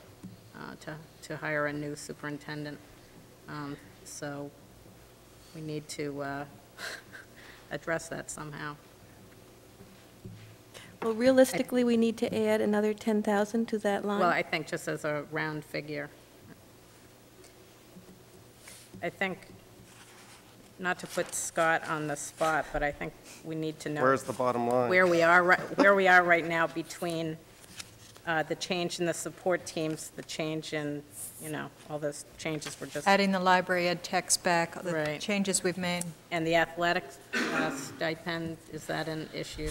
uh, to to hire a new superintendent. Um, So we need to uh, address that somehow. Well, realistically, we need to add another 10,000 to that line? Well, I think just as a round figure. I think, not to put Scott on the spot, but I think we need to know. Where's the bottom line? Where we are, ri- where we are right now between uh, the change in the support teams, the change in, you know, all those changes were just. Adding the library ed text back, the Right. changes we've made. And the athletics uh, stipend, is that an issue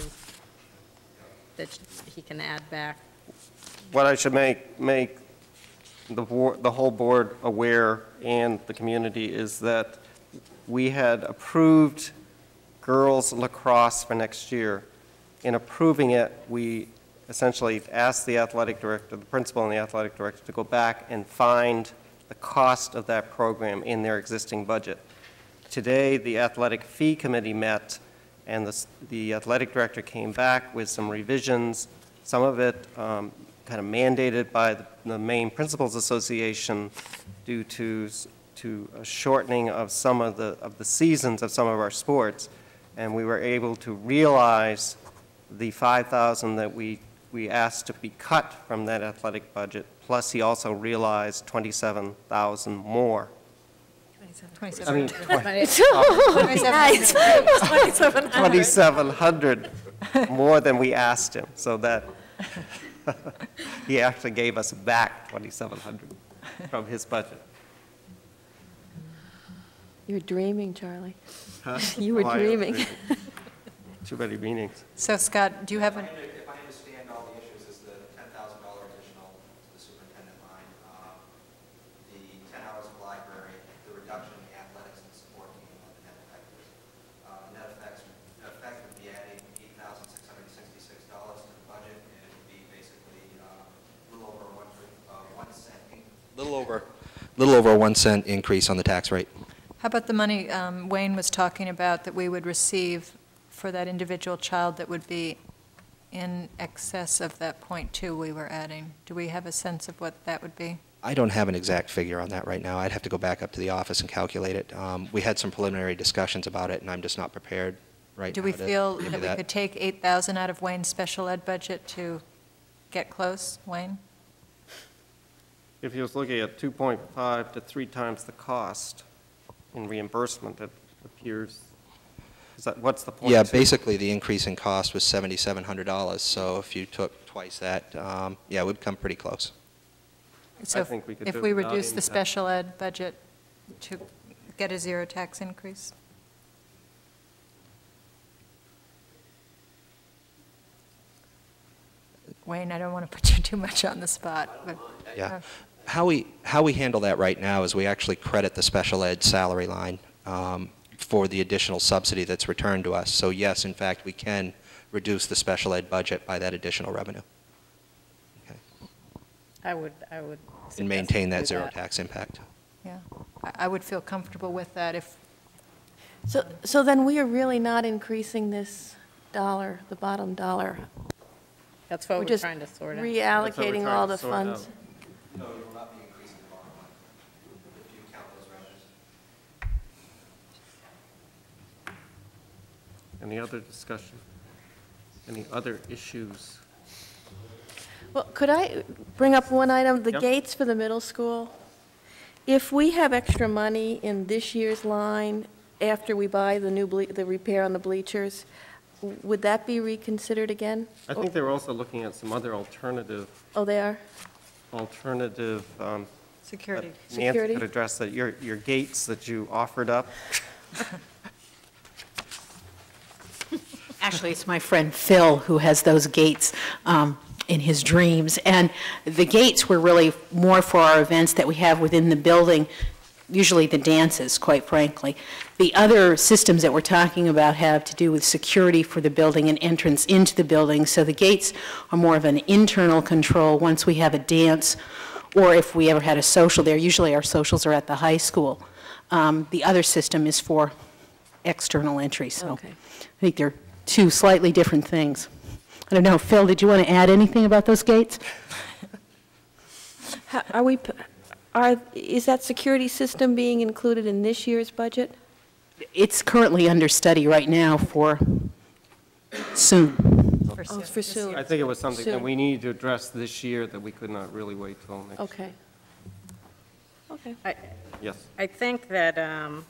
that he can add back? What I should make, make the board, the whole board aware and the community is that we had approved girls lacrosse for next year. In approving it, we essentially asked the athletic director, the principal and the athletic director to go back and find the cost of that program in their existing budget. Today, the athletic fee committee met, and the, the athletic director came back with some revisions, some of it um, kind of mandated by the- the Maine Principals Association due to, to a shortening of some of the, of the seasons of some of our sports. And we were able to realize the 5,000 that we, we asked to be cut from that athletic budget, plus he also realized 27,000 more. I mean, Nice. 2,700 more than we asked him, so that he actually gave us back 2,700 from his budget. You're dreaming, Charlie. Huh? You were Oh, I am dreaming. Too many meetings. So Scott, do you have, an- If I understand all the issues, is the ten thousand dollar additional to the superintendent line, um, the ten hours of library, the reduction in the athletics and support team, what the net effect is. Uh, net effects, net effect would be adding eight thousand six hundred and sixty-six dollars to the budget, and it would be basically, uh, a little over one, uh, one cent, in- little over, little over a one cent increase on the tax rate. How about the money um, Wayne was talking about that we would receive for that individual child that would be in excess of that point two we were adding? Do we have a sense of what that would be? I don't have an exact figure on that right now. I'd have to go back up to the office and calculate it. Um, We had some preliminary discussions about it, and I'm just not prepared right now. Do we feel give you that we could take 8,000 out of Wayne's special ed budget to get close, Wayne? If he was looking at 2.5 to three times the cost in reimbursement, it appears, is that, what's the point? Yeah, basically, the increase in cost was $7,700, so if you took twice that, um, yeah, it would come pretty close. So if- think we could if do we reduce the special ed budget to get a zero tax increase? Wayne, I don't want to put you too much on the spot, but. Yeah. uh, How we, how we handle that right now is we actually credit the special ed salary line um, for the additional subsidy that's returned to us. So yes, in fact, we can reduce the special ed budget by that additional revenue I would, I would. and maintain that do zero tax impact. Yeah, I- I would feel comfortable with that if, So, so then we are really not increasing this dollar, the bottom dollar? That's what we're just trying to sort out. reallocating all the funds. out. funds? No, you will not be increasing the bottom line if you count those revenues. Any other discussion? Any other issues? Well, could I bring up one item, the Yep. gates for the middle school? If we have extra money in this year's line after we buy the new, ble- the repair on the bleachers, w- would that be reconsidered again? I think they were also looking at some other alternative, Oh, they are? alternative. um, Security. that Nancy Security? could address that, your, your gates that you offered up. Actually, it's my friend Phil who has those gates um, in his dreams. And the gates were really more for our events that we have within the building, usually the dances, quite frankly. The other systems that we're talking about have to do with security for the building and entrance into the building. So the gates are more of an internal control once we have a dance, or if we ever had a social there. Usually our socials are at the high school. Um, The other system is for external entry, so. Okay. I think they're two slightly different things. I don't know, Phil, did you want to add anything about those gates? How- Are we, are, is that security system being included in this year's budget? It's currently under study right now for soon. Oh, for soon. I think it was something that we needed to address this year that we could not really wait till next. Okay. Okay. I- Yes. I think that, um,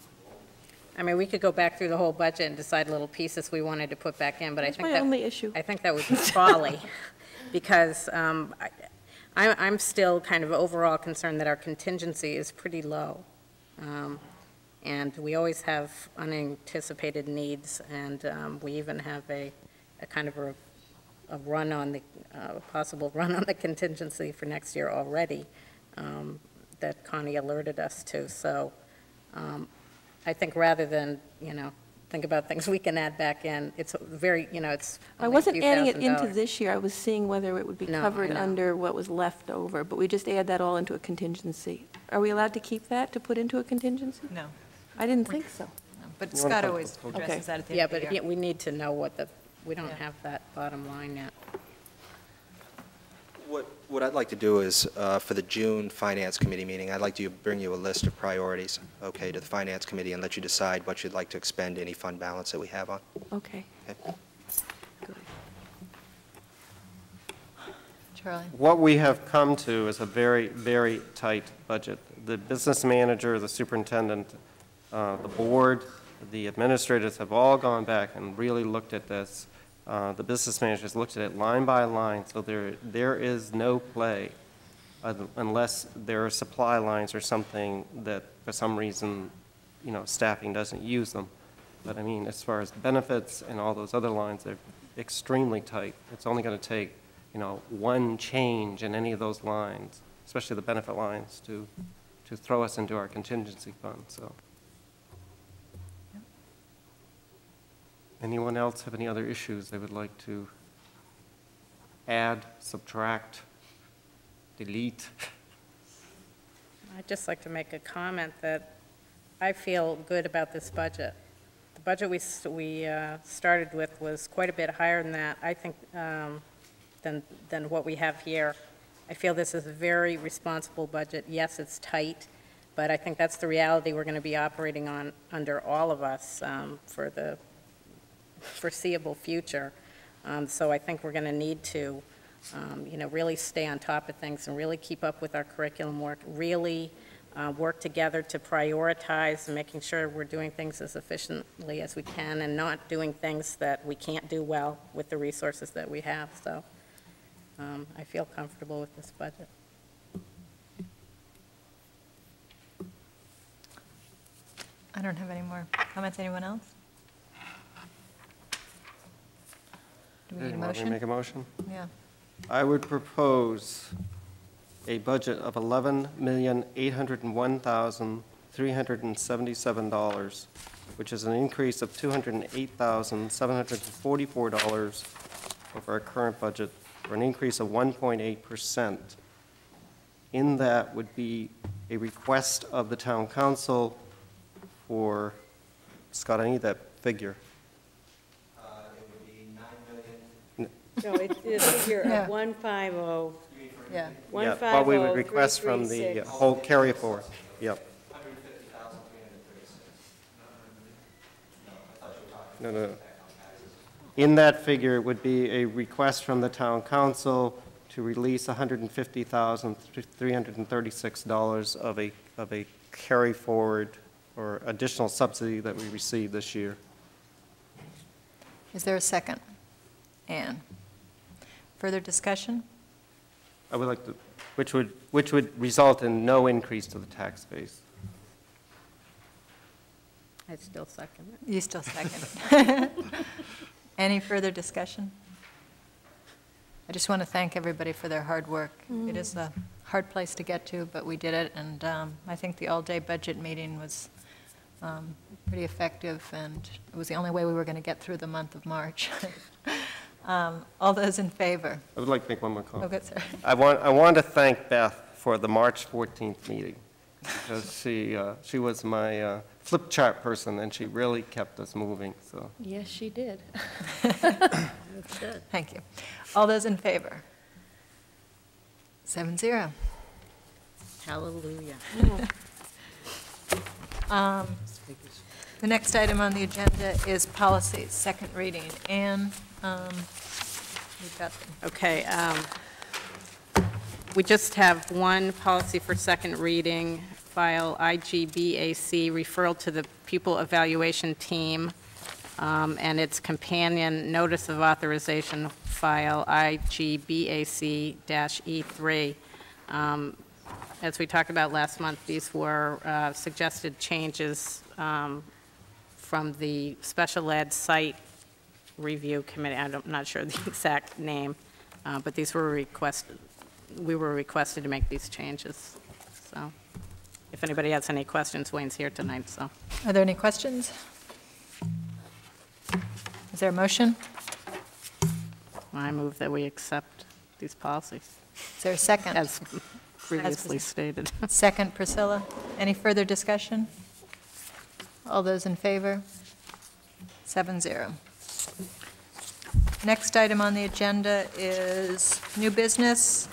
I mean, we could go back through the whole budget and decide little pieces we wanted to put back in, but I think my that... only issue. I think that would be folly, because um, I- I- I'm still kind of overall concerned that our contingency is pretty low. Um, And we always have unanticipated needs, and um, we even have a, a kind of a, a run on the, uh, possible run on the contingency for next year already um, that Connie alerted us to. So um, I think rather than, you know, think about things we can add back in, it's very, you know, it's I only a wasn't few adding it thousand into dollars. this year, I was seeing whether it would be No, I covered know. under what was left over, but we just add that all into a contingency. Are we allowed to keep that, to put into a contingency? No. I didn't think so. But Scott put- always okay. addresses that at the Yeah, end of the but year. yeah, we need to know what the, we don't Yeah. have that bottom line yet. What, what I'd like to do is, uh, for the June Finance Committee meeting, I'd like to bring you a list of priorities, okay, to the Finance Committee, and let you decide what you'd like to expend any fund balance that we have on. Okay. Okay? Charlie? What we have come to is a very, very tight budget. The business manager, the superintendent, uh, the board, the administrators have all gone back and really looked at this. Uh, The business managers looked at it line by line, so there, there is no play uh, unless there are supply lines or something that, for some reason, you know, staffing doesn't use them. But I mean, as far as benefits and all those other lines, they're extremely tight. It's only going to take, you know, one change in any of those lines, especially the benefit lines, to, to throw us into our contingency fund, so. Anyone else have any other issues they would like to add, subtract, delete? I'd just like to make a comment that I feel good about this budget. The budget we, we uh, started with was quite a bit higher than that, I think, um, than, than what we have here. I feel this is a very responsible budget. Yes, it's tight, but I think that's the reality we're going to be operating on, under all of us um, for the foreseeable future. Um, So I think we're going to need to, um, you know, really stay on top of things and really keep up with our curriculum work, really uh, work together to prioritize and making sure we're doing things as efficiently as we can and not doing things that we can't do well with the resources that we have. So um, I feel comfortable with this budget. I don't have any more comments. Anyone else? Do we need a want me to motion? make a motion? Yeah. I would propose a budget of $11,801,377, which is an increase of $208,744 over our current budget, for an increase of 1.8%. In that would be a request of the town council for, Scott, I need that figure. No, it's the figure Yeah. of 150. Yeah. Yeah, what we would oh request from the 150,336. Uh, whole carry forward. Yep. No, no, no. In that figure it would be a request from the town council to release $150,336 of a, of a carry forward or additional subsidy that we received this year. Is there a second? Ann? Further discussion? I would like to, which would, which would result in no increase to the tax base. I still second it. You still second. Any further discussion? I just want to thank everybody for their hard work. It is a hard place to get to, but we did it, and um, I think the all-day budget meeting was um, pretty effective, and it was the only way we were going to get through the month of March. Um, All those in favor? I would like to make one more comment. Oh, good, sir. I want, I want to thank Beth for the March 14th meeting, because she, uh, she was my uh, flip chart person, and she really kept us moving, so. Yes, she did. Thank you. All those in favor? Seven zero. Hallelujah. Um, The next item on the agenda is policies, second reading. Ann, um, we've got them. Okay, um, we just have one policy for second reading, file IGBAC, referral to the pupil evaluation team, um, and its companion notice of authorization, file IGBAC-E3. Um, As we talked about last month, these were uh, suggested changes um, from the special ed site review committee, I'm not sure the exact name, uh, but these were requested, we were requested to make these changes. So if anybody has any questions, Wayne's here tonight, so. Are there any questions? Is there a motion? I move that we accept these policies. Is there a second? As previously stated. Second, Priscilla. Any further discussion? All those in favor? Seven zero. Next item on the agenda is new business.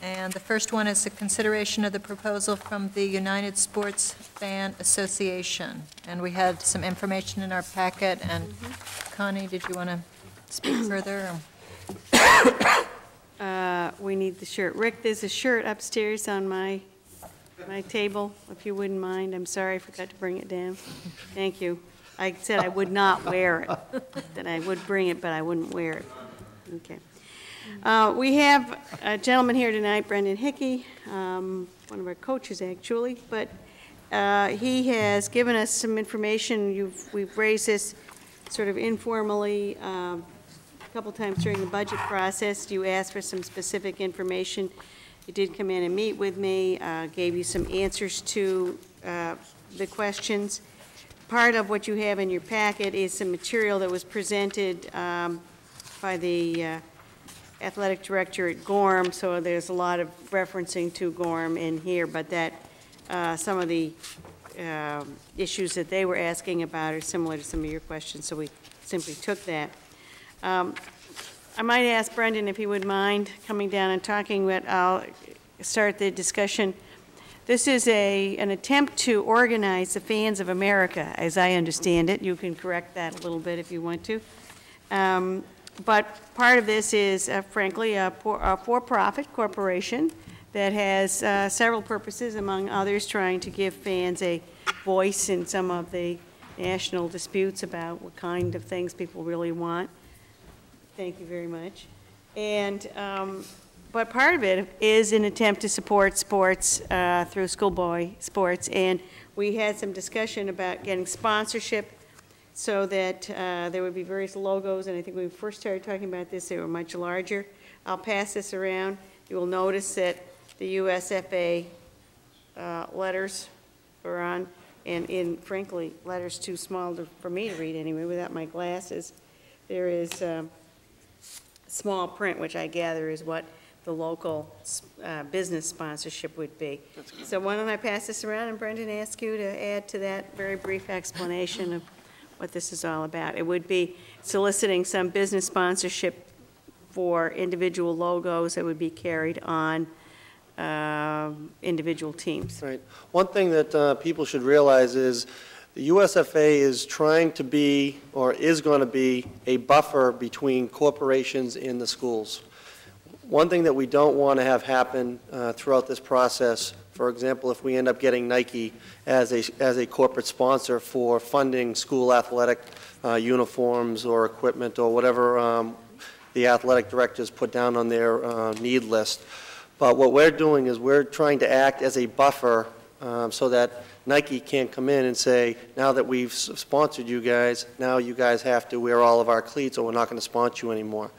And the first one is the consideration of the proposal from the United Sports Fan Association. And we had some information in our packet, and Connie, did you want to speak further? Uh, We need the shirt. Rick, there's a shirt upstairs on my, my table, if you wouldn't mind. I'm sorry, I forgot to bring it down. Thank you. I said I would not wear it, that I would bring it, but I wouldn't wear it. Okay. Uh, We have a gentleman here tonight, Brendan Hickey, um, one of our coaches, actually, but uh, he has given us some information. You've, we've raised this sort of informally um, a couple times during the budget process. You asked for some specific information. You did come in and meet with me, uh, gave you some answers to uh, the questions. Part of what you have in your packet is some material that was presented um, by the uh, athletic director at Gorham, so there's a lot of referencing to Gorham in here, but that, uh, some of the um, issues that they were asking about are similar to some of your questions, so we simply took that. Um, I might ask Brendan if he would mind coming down and talking, but I'll start the discussion. This is a, an attempt to organize the fans of America, as I understand it. You can correct that a little bit if you want to. Um, But part of this is uh, frankly a for- a for-profit corporation that has uh, several purposes, among others, trying to give fans a voice in some of the national disputes about what kind of things people really want. Thank you very much. And, um, but part of it is an attempt to support sports uh, through schoolboy sports. And we had some discussion about getting sponsorship so that uh, there would be various logos, and I think when we first started talking about this, they were much larger. I'll pass this around. You will notice that the USFA uh, letters are on, and in frankly, letters too small to- for me to read anyway without my glasses. There is um, small print, which I gather is what the local uh, business sponsorship would be. So why don't I pass this around, and Brendan, ask you to add to that very brief explanation of what this is all about. It would be soliciting some business sponsorship for individual logos that would be carried on um, individual teams. Right. One thing that uh, people should realize is the USFA is trying to be, or is going to be, a buffer between corporations and the schools. One thing that we don't want to have happen uh, throughout this process, for example, if we end up getting Nike as a, as a corporate sponsor for funding school athletic uh, uniforms or equipment or whatever um, the athletic directors put down on their uh, need list. But what we're doing is we're trying to act as a buffer um, so that Nike can't come in and say, now that we've sponsored you guys, now you guys have to wear all of our cleats or we're not going to sponsor you anymore.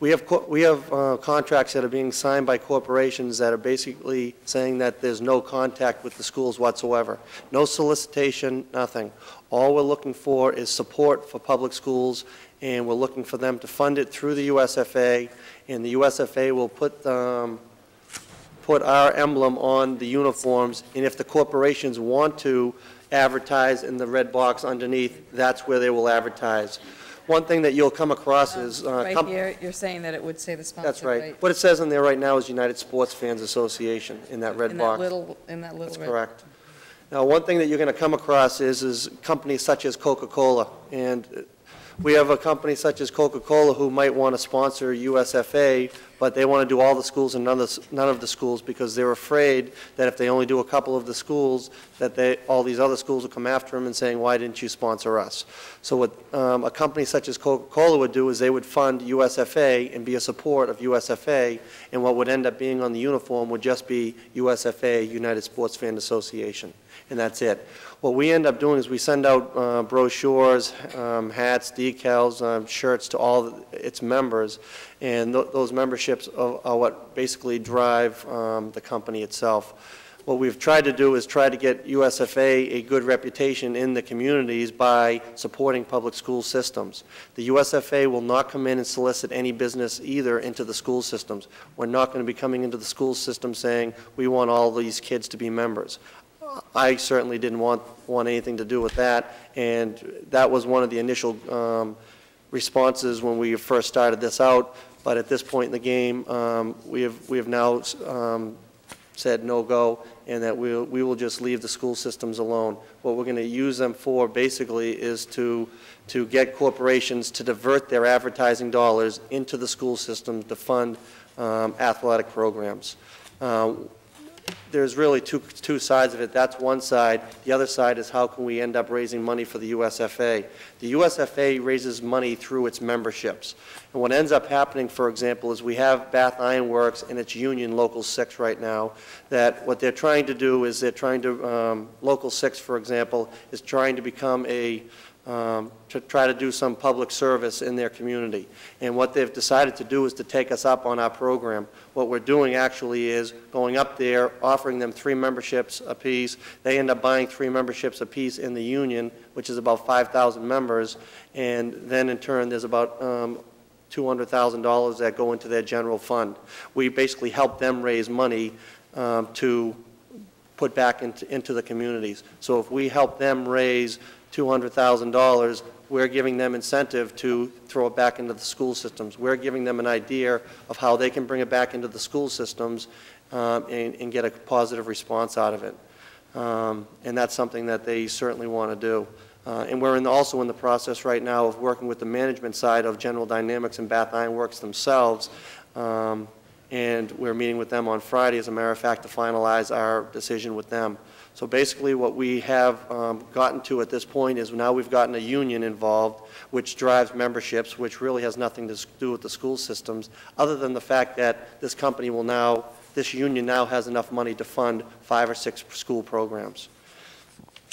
We have, we have uh, contracts that are being signed by corporations that are basically saying that there's no contact with the schools whatsoever. No solicitation, nothing. All we're looking for is support for public schools, and we're looking for them to fund it through the USFA, and the USFA will put, um, put our emblem on the uniforms, and if the corporations want to advertise in the red box underneath, that's where they will advertise. One thing that you'll come across is... uh, Right com- here, you're saying that it would say the sponsor, That's right. What it says in there right now is United Sports Fans Association in that red In box. that little, in that little. That's red- correct. Now, one thing that you're going to come across is, is companies such as Coca-Cola. And we have a company such as Coca-Cola who might want to sponsor USFA, but they want to do all the schools and none of, the- none of the schools because they're afraid that if they only do a couple of the schools, that they, all these other schools will come after them and saying, why didn't you sponsor us? So what um, a company such as Coca-Cola would do is they would fund USFA and be a support of USFA, and what would end up being on the uniform would just be USFA, United Sports Fan Association, and that's it. What we end up doing is we send out uh, brochures, um, hats, decals, um, shirts to all its members, and tho- those memberships are are what basically drive um, the company itself. What we've tried to do is try to get USFA a good reputation in the communities by supporting public school systems. The USFA will not come in and solicit any business either into the school systems. We're not going to be coming into the school system saying, we want all these kids to be members. I certainly didn't want, want anything to do with that, and that was one of the initial um, responses when we first started this out, but at this point in the game, um, we have, we have now um, said no-go, and that we'll, we will just leave the school systems alone. What we're going to use them for, basically, is to, to get corporations to divert their advertising dollars into the school system to fund um, athletic programs. Uh, there's really two, two sides of it. That's one side. The other side is how can we end up raising money for the USFA? The USFA raises money through its memberships. And what ends up happening, for example, is we have Bath Iron Works and its union, Local 6, right now, that what they're trying to do is they're trying to, um, Local 6, for example, is trying to become a, um, to try to do some public service in their community. And what they've decided to do is to take us up on our program. What we're doing actually is going up there, offering them three memberships apiece. They end up buying three memberships apiece in the union, which is about 5,000 members. And then in turn, there's about um, $200,000 that go into their general fund. We basically help them raise money um, to put back into, into the communities. So if we help them raise $200,000, we're giving them incentive to throw it back into the school systems. We're giving them an idea of how they can bring it back into the school systems um, and, and get a positive response out of it. Um, And that's something that they certainly want to do. Uh, And we're in, also in the process right now of working with the management side of General Dynamics and Bath Iron Works themselves. Um, And we're meeting with them on Friday, as a matter of fact, to finalize our decision with them. So basically, what we have um, gotten to at this point is now we've gotten a union involved, which drives memberships, which really has nothing to do with the school systems, other than the fact that this company will now, this union now has enough money to fund five or six school programs.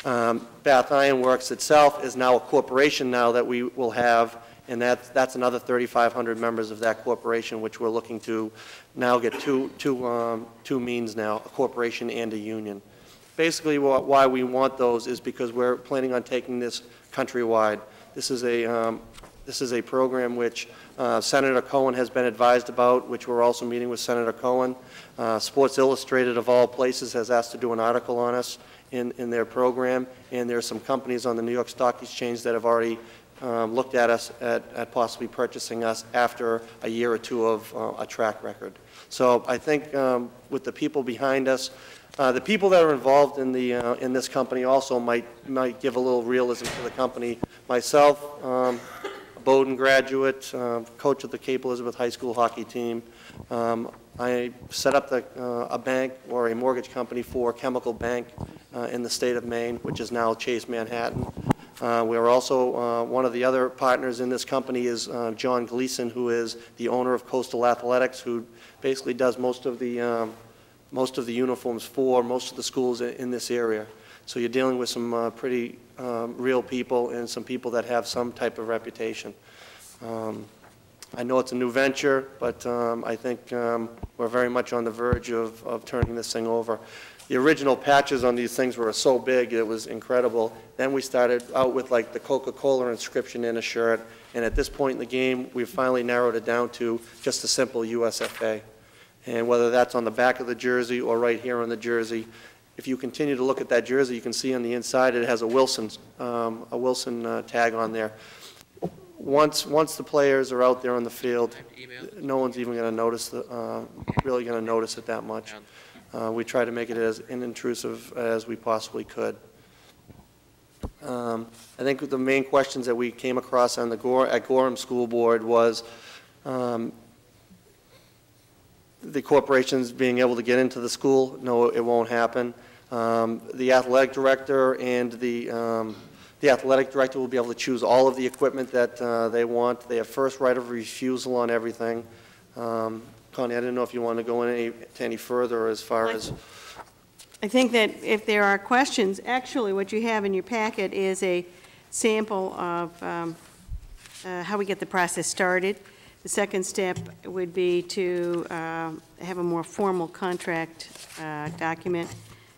Um, Bath Iron Works itself is now a corporation now that we will have, and that's, that's another 3,500 members of that corporation, which we're looking to now get two, two, um, two means now, a corporation and a union. Basically, wha- why we want those is because we're planning on taking this countrywide. This is a, um, this is a program which uh, Senator Cohen has been advised about, which we're also meeting with Senator Cohen. Uh, Sports Illustrated, of all places, has asked to do an article on us in, in their program, and there are some companies on the New York Stock Exchange that have already um, looked at us, at, at possibly purchasing us after a year or two of uh, a track record. So I think um, with the people behind us, uh, the people that are involved in the, uh, in this company also might, might give a little realism to the company. Myself, um, Bowdoin graduate, uh, coach of the Cape Elizabeth High School hockey team. Um, I set up the, uh, a bank or a mortgage company for Chemical Bank uh, in the state of Maine, which is now Chase Manhattan. Uh, We are also, uh, one of the other partners in this company is John Gleason, who is the owner of Coastal Athletics, who basically does most of the, um, most of the uniforms for most of the schools in this area. So you're dealing with some uh, pretty um, real people and some people that have some type of reputation. Um, I know it's a new venture, but um, I think um, we're very much on the verge of, of turning this thing over. The original patches on these things were so big, it was incredible. Then we started out with like the Coca-Cola inscription in a shirt, and at this point in the game, we've finally narrowed it down to just a simple USFA. And whether that's on the back of the jersey or right here on the jersey, if you continue to look at that jersey, you can see on the inside, it has a Wilson, um, a Wilson uh, tag on there. Once, once the players are out there on the field, no one's even going to notice, the, uh, really going to notice it that much. Uh, We try to make it as inintrusive as we possibly could. Um, I think the main questions that we came across on the Gore, at Gorham School Board was um, the corporations being able to get into the school. No, it won't happen. Um, The athletic director and the, um, the athletic director will be able to choose all of the equipment that uh, they want. They have first right of refusal on everything. Um, Connie, I didn't know if you want to go in any, to any further as far as, I think that if there are questions, actually, what you have in your packet is a sample of um, uh, how we get the process started. The second step would be to uh, have a more formal contract uh, document,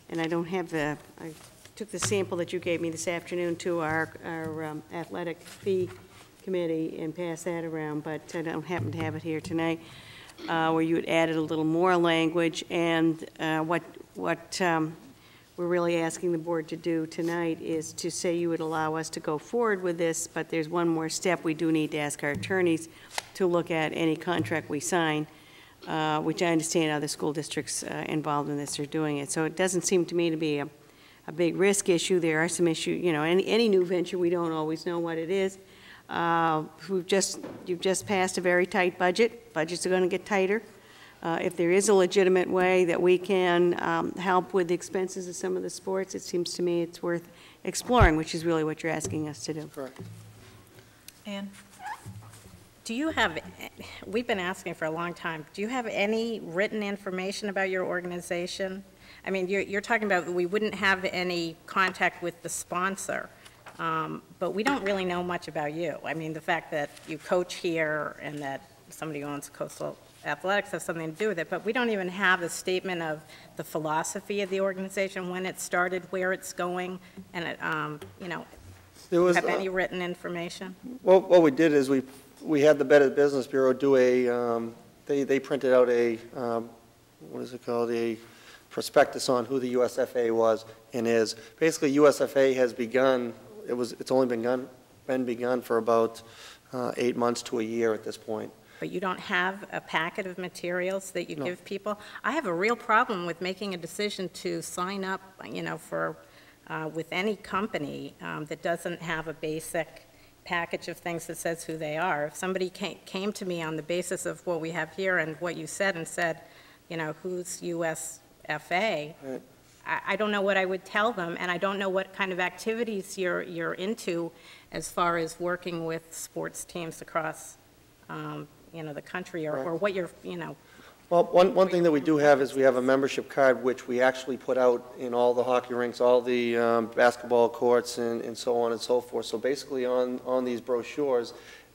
and I don't have the, I took the sample that you gave me this afternoon to our our um, athletic fee committee and passed that around, but I don't happen to have it here tonight, uh, where you had added a little more language, and uh, what, what um, we're really asking the board to do tonight is to say you would allow us to go forward with this, but there's one more step. We do need to ask our attorneys to look at any contract we sign, uh, which I understand other school districts uh, involved in this are doing it. So it doesn't seem to me to be a, a big risk issue. There are some issues, you know, any, any new venture, we don't always know what it is. Uh, We've just, you've just passed a very tight budget. Budgets are going to get tighter. Uh, If there is a legitimate way that we can um, help with the expenses of some of the sports, it seems to me it's worth exploring, which is really what you're asking us to do. Correct. Ann? Do you have, we've been asking for a long time, do you have any written information about your organization? I mean, you're, you're talking about we wouldn't have any contact with the sponsor, um, but we don't really know much about you. I mean, the fact that you coach here and that somebody who owns Coastal Athletics has something to do with it, but we don't even have a statement of the philosophy of the organization, when it started, where it's going, and, it, um, you know, There was, have uh, any written information? Well, what we did is we, we had the Better Business Bureau do a, um, they, they printed out a, um, what is it called, a prospectus on who the USFA was and is. Basically, USFA has begun, it was, it's only been begun, been begun for about uh, eight months to a year at this point. But you don't have a packet of materials that you No. give people? I have a real problem with making a decision to sign up, you know, for, uh, with any company um, that doesn't have a basic package of things that says who they are. If somebody came, came to me on the basis of what we have here and what you said and said, you know, who's USFA, Right. I, I don't know what I would tell them, and I don't know what kind of activities you're, you're into as far as working with sports teams across, um, you know, the country, or, or what you're, you know, Well, one, one thing that we do have is we have a membership card, which we actually put out in all the hockey rinks, all the um, basketball courts, and, and so on and so forth. So basically, on, on these brochures,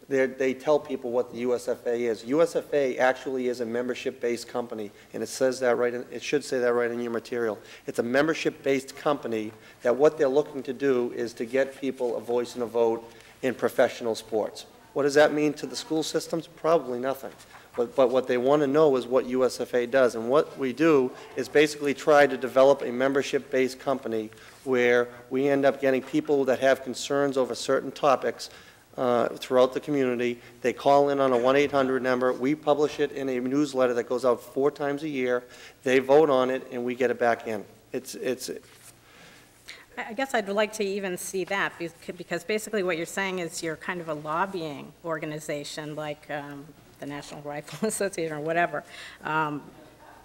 they, they tell people what the USFA is. USFA actually is a membership-based company, and it says that right, in it should say that right in your material. It's a membership-based company that what they're looking to do is to get people a voice and a vote in professional sports. What does that mean to the school systems? Probably nothing. But, but what they want to know is what USFA does. And what we do is basically try to develop a membership-based company where we end up getting people that have concerns over certain topics uh, throughout the community. They call in on a 1-800 number. We publish it in a newsletter that goes out four times a year. They vote on it, and we get it back in. It's, it's, I guess I'd like to even see that, because basically what you're saying is you're kind of a lobbying organization, like um, the National Rifle Association or whatever, um,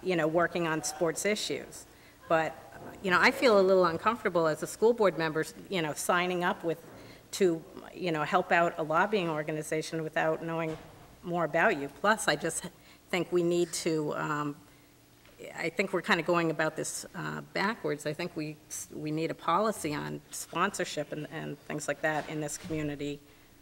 you know, working on sports issues. But, you know, I feel a little uncomfortable as a school board member, you know, signing up with, to, you know, help out a lobbying organization without knowing more about you. Plus, I just think we need to, um, I think we're kind of going about this uh, backwards. I think we, we need a policy on sponsorship and, and things like that in this community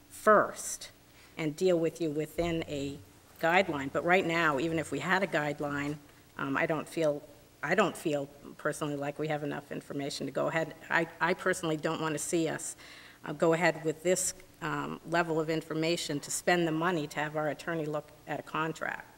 first, and deal with you within a guideline. But right now, even if we had a guideline, um, I don't feel, I don't feel personally like we have enough information to go ahead. I, I personally don't want to see us uh, go ahead with this um, level of information to spend the money to have our attorney look at a contract.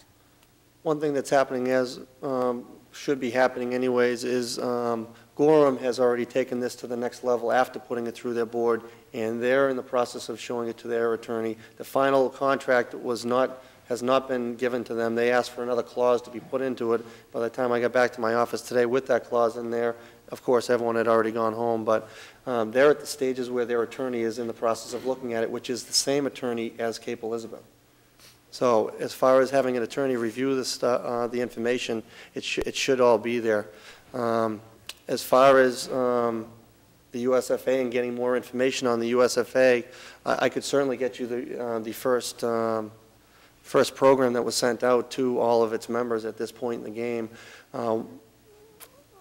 One thing that's happening as, um, should be happening anyways, is um, Gorham has already taken this to the next level after putting it through their board, and they're in the process of showing it to their attorney. The final contract was not, has not been given to them. They asked for another clause to be put into it. By the time I got back to my office today with that clause in there, of course, everyone had already gone home, but um, they're at the stages where their attorney is in the process of looking at it, which is the same attorney as Cape Elizabeth. So as far as having an attorney review the uh, the information, it should, it should all be there. Um, as far as, um, the USFA and getting more information on the USFA, I, I could certainly get you the, uh, the first, um, first program that was sent out to all of its members at this point in the game. Um,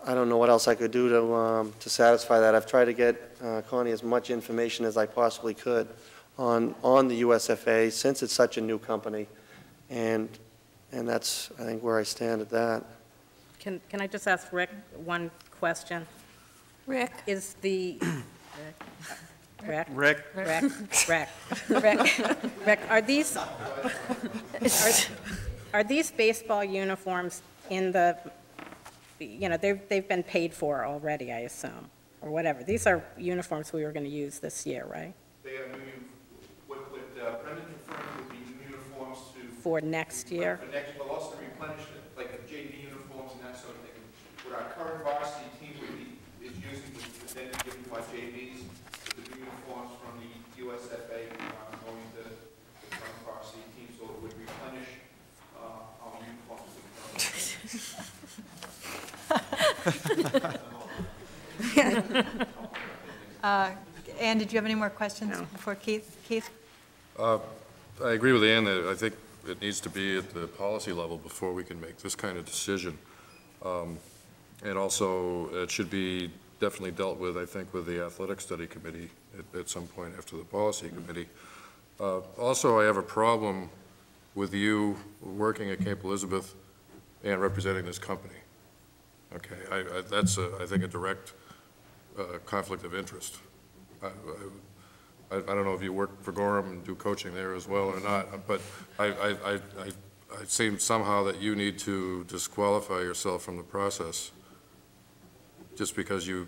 I don't know what else I could do to, um, to satisfy that. I've tried to get, uh, Connie as much information as I possibly could on, on the USFA, since it's such a new company. And, and that's, I think, where I stand at that. Can, can I just ask Rick one question? Rick? Is the, Rick? Rick? Rick, Rick, Rick, Rick, are these, are, are these baseball uniforms in the, you know, they've, they've been paid for already, I assume, or whatever? These are uniforms we were going to use this year, right? They are new, what, what uh, Brendan confirmed would be new uniforms to. For next year? For next, but also replenishment, like the JV uniforms and that sort of thing. What our current varsity team would be, is using, would then given to our JVs, the new uniforms from the USFA, uh, going to the current varsity team, so it would replenish, uh, our uniforms. Uh, Ann, did you have any more questions before Keith? Keith? Uh, I agree with Anne that I think it needs to be at the policy level before we can make this kind of decision. Um, And also, it should be definitely dealt with, I think, with the Athletic Study Committee at, at some point after the Policy Committee. Uh, Also, I have a problem with you working at Cape Elizabeth and representing this company. Okay, I, I, that's, a- I think, a direct uh, conflict of interest. I, I, I don't know if you work for Gorham and do coaching there as well or not, but I, I, I, I- it seems somehow that you need to disqualify yourself from the process, just because you,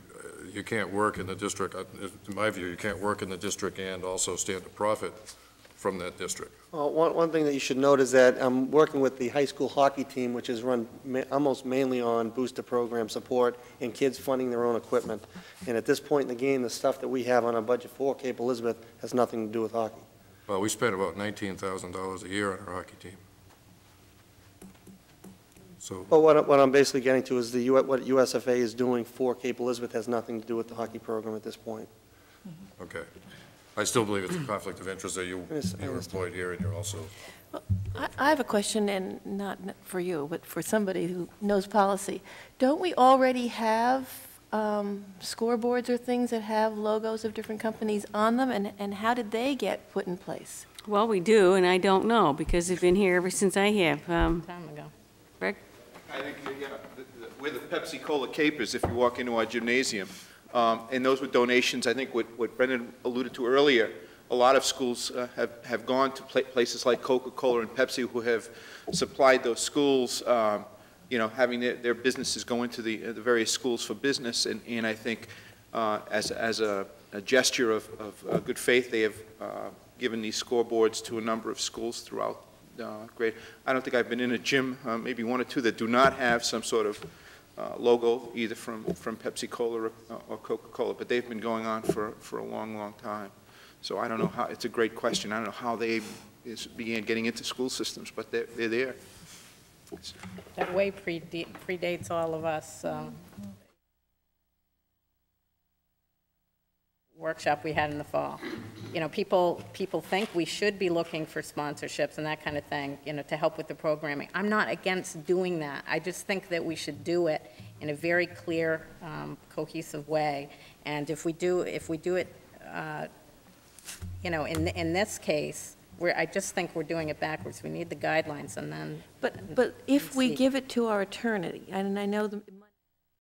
you can't work in the district, uh, in my view, you can't work in the district and also stand to profit from that district. Well, one, one thing that you should note is that I'm working with the high school hockey team, which is run ma- almost mainly on booster program support and kids funding their own equipment. And at this point in the game, the stuff that we have on our budget for Cape Elizabeth has nothing to do with hockey. Well, we spend about nineteen thousand dollars a year on our hockey team. So, But what, what I'm basically getting to is the, U- what USFA is doing for Cape Elizabeth has nothing to do with the hockey program at this point. okay. I still believe it's a conflict of interest that you, Yes, I you're understand. employed here and you're also I I have a question, and not for you, but for somebody who knows policy. Don't we already have um, scoreboards or things that have logos of different companies on them, and and how did they get put in place? Well, we do, and I don't know, because they've been here ever since I have. Um, Time ago. Rick? I think, yeah, the- the- we're the Pepsi-Cola Capers if you walk into our gymnasium. Um, And those were donations, I think what what Brendan alluded to earlier. A lot of schools uh, have have gone to pla- places like Coca-Cola and Pepsi who have supplied those schools, um, you know, having their their businesses go into the uh, the various schools for business. And and I think uh, as as a a gesture of of uh, good faith, they have uh, given these scoreboards to a number of schools throughout uh, grade. I don't think I've been in a gym, uh, maybe one or two, that do not have some sort of uh, logo, either from, from Pepsi-Cola or or Coca-Cola, but they've been going on for, for a long, long time. So I don't know how, it's a great question. I don't know how they is, began getting into school systems, but they're, they're there. That way predates all of us. um, Workshop we had in the fall. You know, people, people think we should be looking for sponsorships and that kind of thing, you know, to help with the programming. I'm not against doing that. I just think that we should do it in a very clear, um, cohesive way. And if we do, if we do it, uh, you know, in, in this case, we're, I just think we're doing it backwards. We need the guidelines and then But, but if we see. give it to our attorney, and I know the-